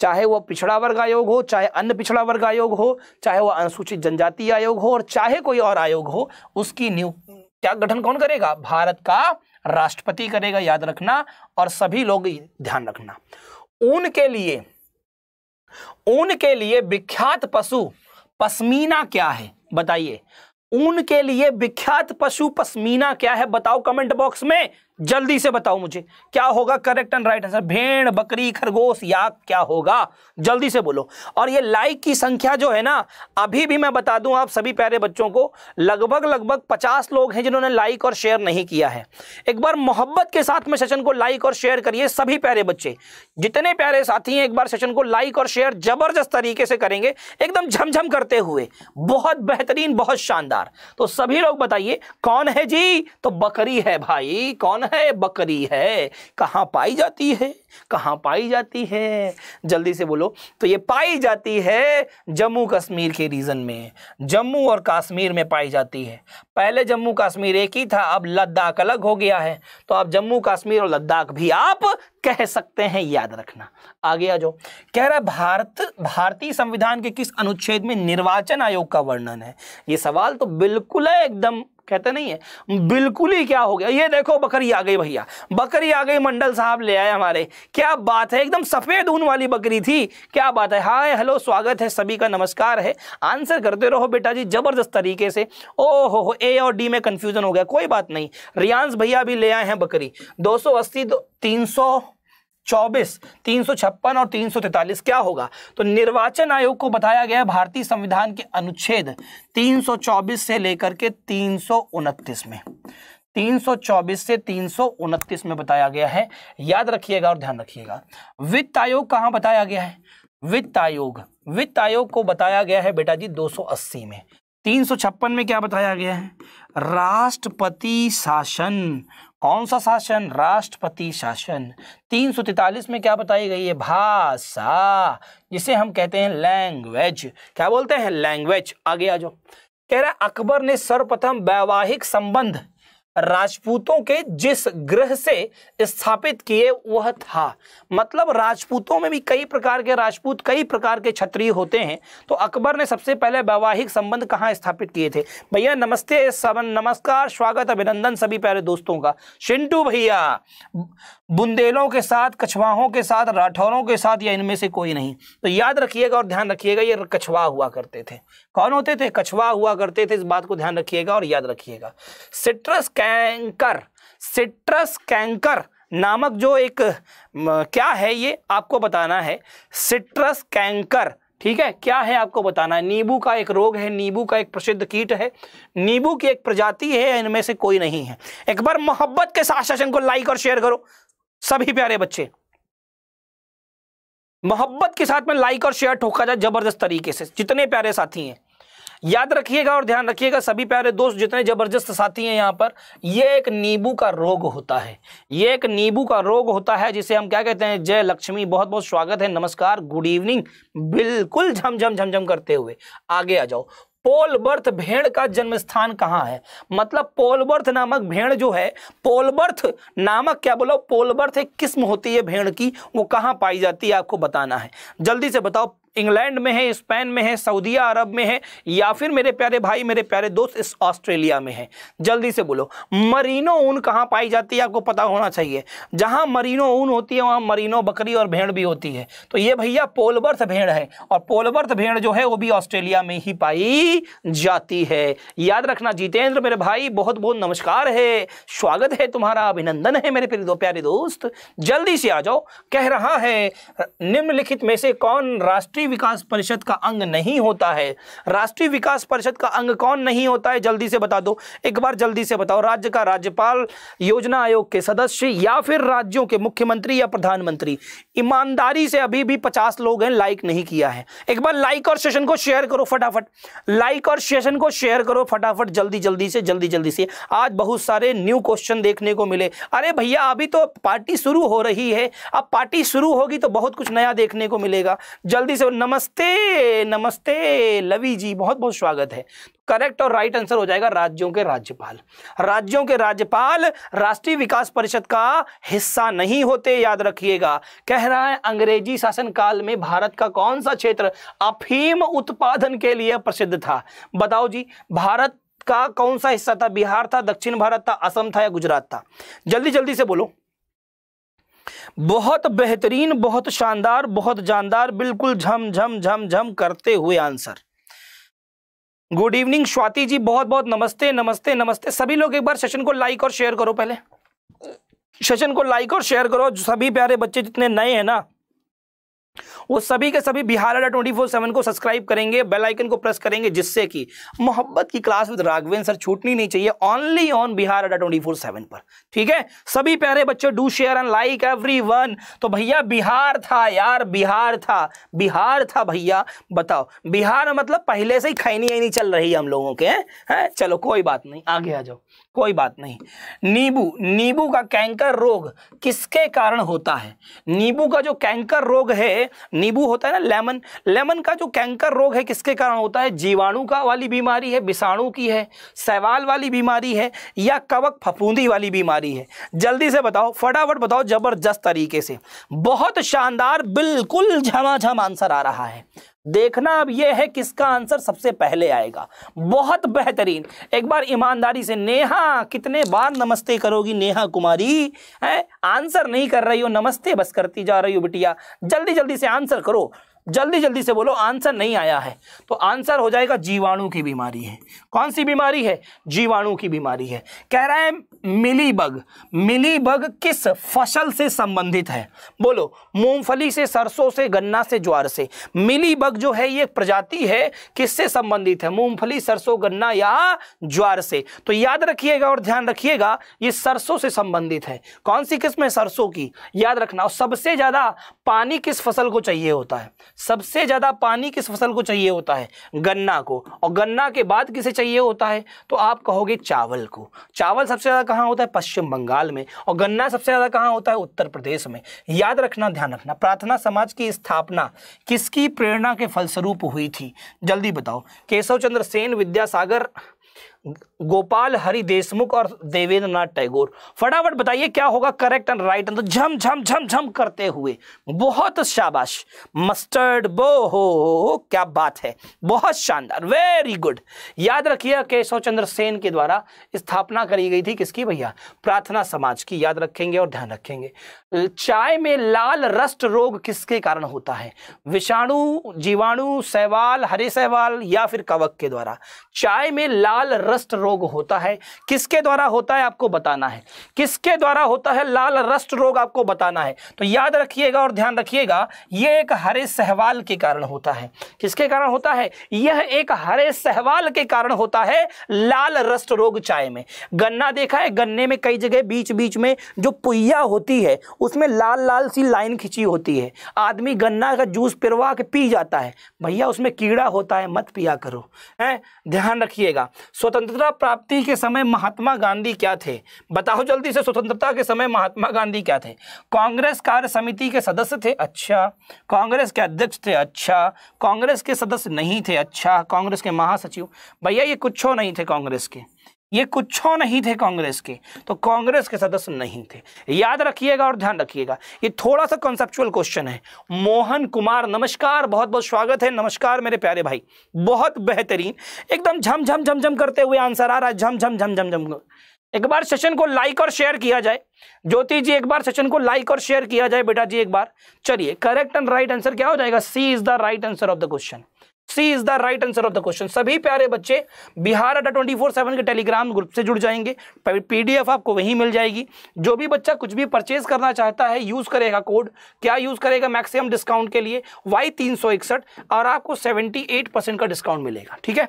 चाहे वो पिछड़ा वर्ग आयोग हो, चाहे अन्य पिछड़ा वर्ग आयोग हो, चाहे वह अनुसूचित जनजाति आयोग हो और चाहे कोई और आयोग हो, उसकी नियुक्त क्या गठन कौन करेगा? भारत का राष्ट्रपति करेगा, याद रखना, और सभी लोग ध्यान रखना। ऊन के लिए ऊन के लिए विख्यात पशु पश्मीना क्या है? बताइए। ऊन के लिए विख्यात पशु पश्मीना क्या है? बताओ कमेंट बॉक्स में। जल्दी से बताओ मुझे, क्या होगा करेक्ट एंड राइट आंसर भेड़, बकरी, खरगोश या क्या होगा? जल्दी से बोलो। और ये लाइक की संख्या जो है ना, अभी भी मैं बता दूँ आप सभी प्यारे बच्चों को, लगभग लगभग पचास लोग हैं जिन्होंने लाइक और शेयर नहीं किया है। एक बार मोहब्बत के साथ में सेशन को लाइक और शेयर करिए सभी प्यारे बच्चे। जितने प्यारे साथी हैं, एक बार सेशन को लाइक और शेयर ज़बरदस्त तरीके से करेंगे, एकदम झमझम करते हुए। बहुत बेहतरीन, बहुत शानदार। तो सभी लोग बताइए, कौन है जी? तो बकरी है भाई, कौन है, बकरी है, कहाँ पाई जाती है, कहाँ पाई जाती है? जल्दी से बोलो। तो ये पाई जाती है जम्मू कश्मीर के रीजन में। जम्मू और कश्मीर में पाई जाती है। पहले जम्मू कश्मीर एक ही था, अब लद्दाख अलग हो गया है। तो अब जम्मू कश्मीर और लद्दाख भी आप कह सकते हैं, याद रखना। आगे आ जाओ। कह रहा भारत, भारतीय संविधान के किस अनुच्छेद में निर्वाचन आयोग का वर्णन है? ये सवाल तो बिल्कुल है, एकदम कहते नहीं है। बिल्कुल ही क्या हो गया? ये देखो, बकरी आ गई भैया। बकरी आ गई, मंडल साहब ले आए हमारे। क्या बात है? एकदम सफ़ेद ऊन वाली बकरी थी। क्या बात है? हाय, हेलो, स्वागत है सभी का, नमस्कार है। आंसर करते रहो बेटा जी, ज़बरदस्त तरीके से। ओ हो हो ए और डी में कंफ्यूजन हो गया, कोई बात नहीं। रियांश भैया भी ले आए हैं बकरी। दो सौ अस्सी तीन सौ चौबीस, तीन सौ छप्पन और तीन सौ तैतालीस, क्या होगा? तो निर्वाचन आयोग को बताया गया भारतीय संविधान के अनुच्छेद 324 से लेकर के तीन सौ उनतीस में। 324 से तीन सौ उनतीस में बताया गया है। याद रखिएगा और ध्यान रखिएगा। वित्त आयोग कहाँ बताया गया है? वित्त आयोग। वित्त आयोग को बताया गया है बेटा जी 280 में। तीन सौ छप्पन में क्या बताया गया है? राष्ट्रपति शासन। कौन सा शासन? राष्ट्रपति शासन। तीन सौ तैतालीस में क्या बताई गई है? भाषा, जिसे हम कहते हैं लैंग्वेज क्या बोलते हैं? लैंग्वेज आगे आ जाओ। कह रहा अकबर ने सर्वप्रथम वैवाहिक संबंध राजपूतों के जिस ग्रह से स्थापित किए वह था। मतलब राजपूतों में भी कई प्रकार के राजपूत, कई प्रकार के क्षत्रिय होते हैं। तो अकबर ने सबसे पहले वैवाहिक संबंध कहाँ स्थापित किए थे? भैया, नमस्ते सबन, नमस्कार, स्वागत, अभिनंदन सभी प्यारे दोस्तों का। शिंटू भैया, बुंदेलों के साथ कछवाहों के साथ, राठौरों के साथ या इनमें से कोई नहीं। तो याद रखिएगा और ध्यान रखिएगा, ये कछवा हुआ करते थे। कौन होते थे? कछवा हुआ करते थे, इस बात को ध्यान रखिएगा और याद रखिएगा। सिट्रस कैंकर सिट्रस कैंकर नामक जो एक क्या है ये? आपको बताना है। सिट्रस कैंकर, ठीक है? क्या है आपको बताना है? नींबू का एक रोग है, नींबू का एक प्रसिद्ध कीट है। नींबू की एक प्रजाति है, इनमें से कोई नहीं है। एक बार मोहब्बत के साथ सेशन को लाइक और शेयर करो। सभी प्यारे बच्चे। मोहब्बत के साथ में लाइक और शेयर ठोका जाए ज़बरदस्त तरीके से। जितने प्यारे साथी हैं। याद रखिएगा और ध्यान रखिएगा, सभी प्यारे दोस्त जितने ज़बरदस्त साथी हैं यहाँ पर यह एक नींबू का रोग होता है। ये एक नींबू का रोग होता है, जिसे हम क्या कहते हैं, जय लक्ष्मी बहुत बहुत स्वागत है, नमस्कार, गुड इवनिंग, बिल्कुल झमझम झमझम करते हुए। आगे आ जाओ। पोलबर्थ भेड़ का जन्म स्थान कहाँ है? मतलब पोलबर्थ नामक भेड़ जो है, पोलबर्थ नामक क्या बोलो? पोलबर्थ एक किस्म होती है भेड़ की, वो कहाँ पाई जाती है आपको बताना है। जल्दी से बताओ इंग्लैंड में है, स्पेन में है, सऊदी अरब में है, या फिर मेरे प्यारे भाई, मेरे प्यारे दोस्त इस ऑस्ट्रेलिया में है। जल्दी से बोलो, मरीनो ऊन कहाँ पाई जाती है, आपको पता होना चाहिए। जहाँ मरीनो ऊन होती है, वहाँ मरीनो बकरी और भेड़ भी होती है। तो ये भैया पोलबर्थ भेड़ है, और पोलबर्थ भेड़ जो है, वो भी ऑस्ट्रेलिया में ही पाई जाती है। याद रखना, जितेंद्र मेरे भाई, बहुत बहुत नमस्कार है। स्वागत है तुम्हारा, अभिनंदन है मेरे प्यारे दो प्यारे दोस्त। जल्दी से आ जाओ, कह रहा है, निम्नलिखित में से कौन राष्ट्रीय राष्ट्रीय विकास परिषद का अंग नहीं होता है। राष्ट्रीय विकास परिषद का अंग कौन नहीं होता है? जल्दी से बता दो। एक बार जल्दी से बताओ, राज्य का राज्यपाल, योजना आयोग के सदस्य या फिर राज्यों के मुख्यमंत्री या प्रधानमंत्री? ईमानदारी से अभी भी पचास लोग हैं, लाइक नहीं किया है। एक बार लाइक और सेशन को शेयर करो फटाफट। लाइक और सेशन को शेयर करो फटाफट, जल्दी जल्दी से, जल्दी जल्दी से। आज बहुत सारे न्यू क्वेश्चन देखने को मिले। अरे भैया, अभी तो पार्टी शुरू हो रही है। अब पार्टी शुरू होगी तो बहुत कुछ नया देखने को मिलेगा। जल्दी से नमस्ते नमस्ते, लवी जी, बहुत बहुत स्वागत है। करेक्ट और राइट आंसर हो जाएगा राज्यों के राज्यपाल। राज्यों के राज्यपाल राष्ट्रीय विकास परिषद का हिस्सा नहीं होते, याद रखिएगा। कह रहा है, अंग्रेज़ी शासन काल में भारत का कौन सा क्षेत्र अफीम उत्पादन के लिए प्रसिद्ध था? बताओ जी, भारत का कौन सा हिस्सा था? बिहार था, दक्षिण भारत था, असम था या गुजरात था? जल्दी जल्दी से बोलो। बहुत बेहतरीन, बहुत शानदार, बहुत जानदार, बिल्कुल झम झम झम झम करते हुए answer. Good evening Swati ji, बहुत बहुत नमस्ते नमस्ते नमस्ते। सभी लोग एक बार सेशन को लाइक और शेयर करो पहले। सेशन को लाइक और शेयर करो। सभी प्यारे बच्चे जितने नए हैं ना वो सभी के सभी Bihar Adda twenty four seven को सब्सक्राइब करेंगे बेल आइकन को प्रेस करेंगे, जिससे कि मोहब्बत की क्लास विद राघवेन सर छूटनी नहीं चाहिए only on Bihar Adda twenty four seven पर। ठीक है? सभी प्यारे बच्चे do share and like every one तो भैया, बिहार था यार, बिहार था बिहार था भैया, बताओ, बिहार मतलब पहले से ही खैनी चल रही है हम लोगों के हैं? चलो, कोई बात नहीं, आगे आ जाओ। कोई बात नहीं। नींबू नींबू का कैंकर रोग किसके कारण होता है? नींबू का जो कैंकर रोग है, नींबू होता है ना लेमन। लेमन का जो कैंकर रोग है किसके कारण होता है? जीवाणु का वाली बीमारी है, विषाणु की है सैवाल वाली बीमारी है, या कवक फफूंदी वाली बीमारी है। जल्दी से बताओ, फटाफट बताओ, ज़बरदस्त तरीके से। बहुत शानदार, बिल्कुल झमाझम आंसर आ रहा है। देखना अब यह है किसका आंसर सबसे पहले आएगा। बहुत बेहतरीन। एक बार ईमानदारी से, नेहा, कितने बार नमस्ते करोगी नेहा कुमारी? है? आंसर नहीं कर रही हो, नमस्ते बस करती जा रही हो बिटिया। जल्दी जल्दी से आंसर करो। जल्दी जल्दी से बोलो, आंसर नहीं आया है। तो आंसर हो जाएगा जीवाणु की बीमारी है। कौन सी बीमारी है? जीवाणु की बीमारी है। कह रहा है मिली बग मिली बग किस फ़सल से संबंधित है? बोलो, मूंगफली से, सरसों से, गन्ना से, ज्वार से। मिली बग जो है, ये प्रजाति है। किससे संबंधित है? मूंगफली, सरसों, गन्ना या ज्वार से? तो याद रखिएगा और ध्यान रखिएगा, ये सरसों से संबंधित है। कौन सी किस्म है सरसों की? याद रखना, और सबसे ज़्यादा पानी किस फ़सल को चाहिए होता है? सबसे ज़्यादा पानी किस फ़सल को चाहिए होता है? गन्ना को। और गन्ना के बाद किसे चाहिए होता है? तो आप कहोगे चावल को। चावल सबसे ज़्यादा कहाँ होता है? पश्चिम बंगाल में। और गन्ना सबसे ज़्यादा कहाँ होता है? उत्तर प्रदेश में। याद रखना, ध्यान रखना, प्रार्थना समाज की स्थापना किसकी प्रेरणा के फलस्वरूप हुई थी? जल्दी बताओ। केशव चंद्र सेन विद्यासागर गोपाल हरि देशमुख और देवेंद्र नाथ टैगोर। फटाफट बताइए क्या होगा करेक्ट एंड राइट तो झम झम झम झम करते हुए। बहुत शाबाश। मस्टर्ड बो हो, हो क्या बात है। बहुत शानदार। वेरी गुड याद रखिए केशव चंद्र सेन के द्वारा स्थापना करी गई थी किसकी भैया? प्रार्थना समाज की। याद रखेंगे और ध्यान रखेंगे। चाय में लाल रस्ट रोग किसके कारण होता है? विषाणु जीवाणु सहवाल हरे सहवाल या फिर कवक के द्वारा। चाय में लाल रस्ट रोग होता है। किसके द्वारा होता है आपको बताना है। किसके द्वारा होता है लाल रस्ट रोग आपको बताना है। तो याद रखिएगा और ध्यान रखिएगा यह एक हरे सहवाल के कारण होता है। किसके कारण होता है? यह एक हरे सहवाल के कारण होता है लाल रस्ट रोग चाय में। गन्ना देखा है, गन्ने में कई जगह बीच बीच में जो पुइया होती है, उसमें लाल लाल सी लाइन खिंची होती है। आदमी गन्ना का जूस पिरवा के पी जाता है। भैया, उसमें कीड़ा होता है, मत पिया करो। है? ध्यान रखिएगा। स्वतंत्रता प्राप्ति के समय महात्मा गांधी क्या थे? बताओ जल्दी से, स्वतंत्रता के समय महात्मा गांधी क्या थे? कांग्रेस कार्य समिति के सदस्य थे? अच्छा। कांग्रेस के अध्यक्ष थे? अच्छा। कांग्रेस के सदस्य नहीं थे? अच्छा। कांग्रेस के महासचिव? भैया, ये कुछ नहीं थे कांग्रेस के। ये कुछ नहीं थे कांग्रेस के। तो कांग्रेस के सदस्य नहीं थे। याद रखिएगा और ध्यान रखिएगा, ये थोड़ा सा कॉन्सेप्चुअल क्वेश्चन है। मोहन कुमार, नमस्कार बहुत बहुत स्वागत है। नमस्कार मेरे प्यारे भाई। बहुत बेहतरीन। एकदम झम झम झम झम करते हुए आंसर आ रहा है। झम झम झम झम झम एक बार सेशन को लाइक और शेयर किया जाए। ज्योति जी, एक बार सेशन को लाइक और शेयर किया जाए, बेटा जी, एक बार। चलिए करेक्ट एंड राइट आंसर क्या हो जाएगा? C is the right answer of the question C is the right answer of the question. सभी प्यारे बच्चे, Bihar Adda twenty four seven के टेलीग्राम ग्रुप से जुड़ जाएँगे। पीडीएफ आपको वहीं मिल जाएगी। जो भी बच्चा कुछ भी परचेज करना चाहता है यूज़ करेगा कोड क्या यूज़ करेगा? मैक्सिमम डिस्काउंट के लिए वाई तीन सौ इकसठ और आपको सेवेंटी एट परसेंट का डिस्काउंट मिलेगा। ठीक है?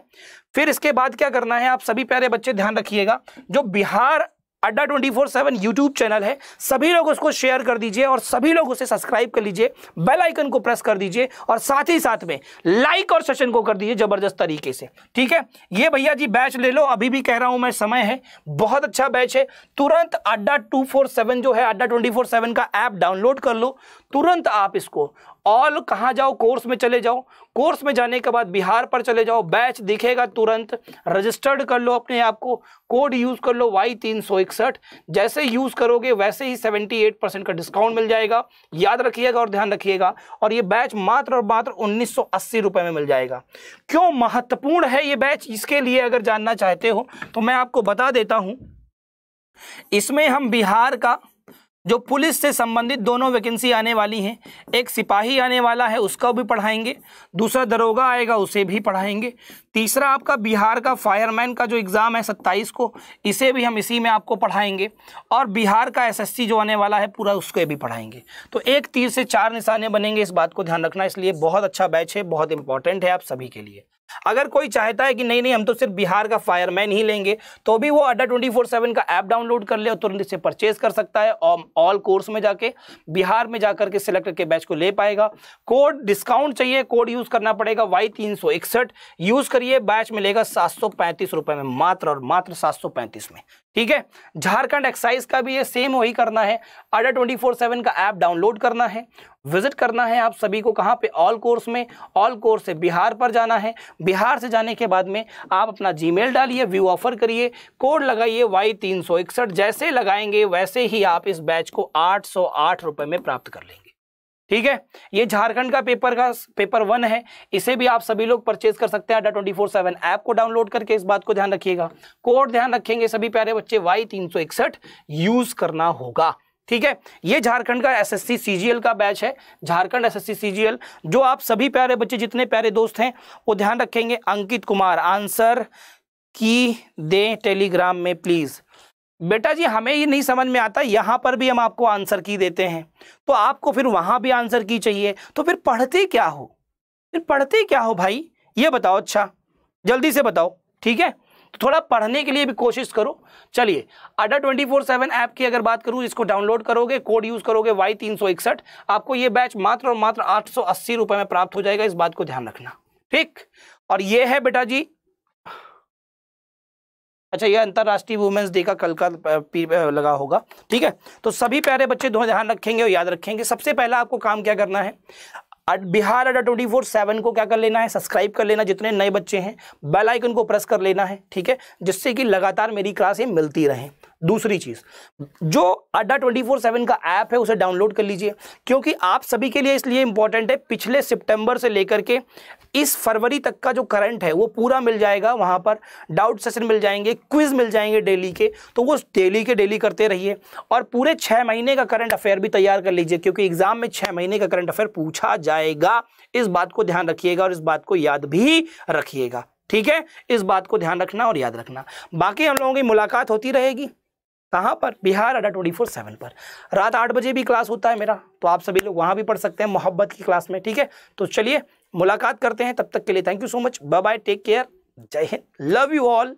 फिर इसके बाद क्या करना है? आप सभी प्यारे बच्चे, ध्यान रखिएगा। जो Bihar Adda twenty four seven YouTube channel है। सभी लोग उसको शेयर कर दीजिए और सभी लोग उसे सब्सक्राइब कर लीजिए बेल आइकन को प्रेस कर दीजिए और साथ ही साथ में लाइक और सेशन को कर दीजिए ज़बरदस्त तरीके से। ठीक है? ये भैया जी बैच ले लो, अभी भी कह रहा हूँ मैं समय है। बहुत अच्छा बैच है। तुरंत अड्डा टू फोर सेवन जो है, अड्डा ट्वेंटी फोर सेवन का ऐप डाउनलोड कर लो। तुरंत आप इसको ऑल कहाँ जाओ? कोर्स में चले जाओ। कोर्स में जाने के बाद बिहार पर चले जाओ। बैच दिखेगा तुरंत। रजिस्टर्ड कर लो अपने आप को। कोड यूज़ कर लो वाई तीन सौ इकसठ। जैसे यूज़ करोगे, वैसे ही सेवेंटी एट परसेंट का डिस्काउंट मिल जाएगा। याद रखिएगा और ध्यान रखिएगा। और ये बैच मात्र और मात्र उन्नीस सौ अस्सी में मिल जाएगा। क्यों महत्वपूर्ण है ये बैच? इसके लिए अगर जानना चाहते हो तो मैं आपको बता देता हूँ। इसमें हम बिहार का जो पुलिस से संबंधित दोनों वैकेंसी आने वाली हैं, एक सिपाही आने वाला है, उसका भी पढ़ाएँगे, दूसरा दरोगा आएगा, उसे भी पढ़ाएँगे। तीसरा आपका बिहार का फायरमैन का जो एग्ज़ाम है सत्ताईस को, इसे भी हम इसी में आपको पढ़ाएँगे। और बिहार का एसएससी जो आने वाला है, पूरा उसको भी पढ़ाएँगे। तो एक तीर से चार निशाने बनेंगे, इस बात को ध्यान रखना, इसलिए बहुत अच्छा बैच है, बहुत इंपॉर्टेंट है आप सभी के लिए। अगर कोई चाहता है कि नहीं नहीं, हम तो सिर्फ़ बिहार का फायरमैन ही लेंगे तो भी वो अड्डा ट्वेंटी फोर सेवन का ऐप डाउनलोड कर ले और तुरंत इसे परचेज कर सकता है और ऑल कोर्स में जाके, बिहार में जाकर के सिलेक्ट करके बैच को ले पाएगा। कोड डिस्काउंट चाहिए कोड यूज़ करना पड़ेगा वाई तीन सौ इकसठ यूज़ करिए बैच मिलेगा सात सौ पैंतीस रुपए में, मात्र और मात्र सात सौ पैंतीस में। ठीक है? झारखंड एक्साइज का भी ये सेम वही करना है। अडा ट्वेंटी फोर सेवन का ऐप डाउनलोड करना है। विज़िट करना है आप सभी को कहाँ पे? ऑल कोर्स में। ऑल कोर्स से बिहार पर जाना है। बिहार से जाने के बाद में आप अपना जीमेल डालिए व्यू ऑफ़र करिए। कोड लगाइए वाई तीन सौ इकसठ जैसे लगाएँगे, वैसे ही आप इस बैच को आठ सौ आठ रुपये में प्राप्त कर लेंगे। ठीक है? ये झारखंड का पेपर का पेपर वन है। इसे भी आप सभी लोग परचेज कर सकते हैं ट्वेंटी फोर सेवन ऐप को डाउनलोड करके इस बात को ध्यान रखिएगा। कोड ध्यान रखेंगे सभी प्यारे बच्चे वाई तीन सौ इकसठ यूज़ करना होगा। ठीक है? ये झारखंड का एसएससी सीजीएल का बैच है। झारखंड एसएससी सीजीएल जो आप सभी प्यारे बच्चे, जितने प्यारे दोस्त हैं, वो ध्यान रखेंगे अंकित कुमार। आंसर की दे टेलीग्राम में प्लीज़ बेटा जी, हमें ये नहीं समझ में आता, यहाँ पर भी हम आपको आंसर की देते हैं। तो आपको फिर वहाँ भी आंसर की चाहिए। तो फिर पढ़ते क्या हो? फिर पढ़ते क्या हो भाई? ये बताओ अच्छा जल्दी से बताओ, ठीक है? तो थोड़ा पढ़ने के लिए भी कोशिश करो। चलिए Adda twenty four seven app की अगर बात करूँ, इसको डाउनलोड करोगे, कोड यूज़ करोगे वाई तीन सौ इकसठ आपको ये बैच मात्र और मात्र आठ सौ अस्सी रुपये में प्राप्त हो जाएगा, इस बात को ध्यान रखना। ठीक? और ये है बेटा जी अच्छा ये अंतर्राष्ट्रीय वुमेंस डे का कल का लगा होगा। ठीक है? तो सभी प्यारे बच्चे ध्यान रखेंगे और याद रखेंगे। सबसे पहला आपको काम क्या करना है? Bihar Adda twenty four seven को क्या कर लेना है? सब्सक्राइब कर लेना, जितने नए बच्चे हैं। बेल आइकन को प्रेस कर लेना है, ठीक है? जिससे कि लगातार मेरी क्लासें मिलती रहें। दूसरी चीज़, जो अड्डा ट्वेंटी फोर सेवन का ऐप है, उसे डाउनलोड कर लीजिए, क्योंकि आप सभी के लिए इसलिए इंपॉर्टेंट है, पिछले सितंबर से लेकर के इस फरवरी तक का जो करंट है, वो पूरा मिल जाएगा वहाँ पर। डाउट सेशन मिल जाएँगे क्विज मिल जाएँगे डेली के तो वो डेली के डेली करते रहिए। और पूरे छह महीने का करंट अफेयर भी तैयार कर लीजिए, क्योंकि एग्ज़ाम में छह महीने का करंट अफेयर पूछा जाएगा। इस बात को ध्यान रखिएगा और इस बात को याद भी रखिएगा, ठीक है? इस बात को ध्यान रखना और याद रखना। बाकी हम लोगों की मुलाकात होती रहेगी। कहाँ पर? Bihar Adda twenty four seven पर। रात आठ बजे भी क्लास होता है मेरा तो आप सभी लोग वहाँ भी पढ़ सकते हैं मोहब्बत की क्लास में, ठीक है? तो चलिए, मुलाकात करते हैं, तब तक के लिए thank you so much bye bye take care जय हिंद। Love you all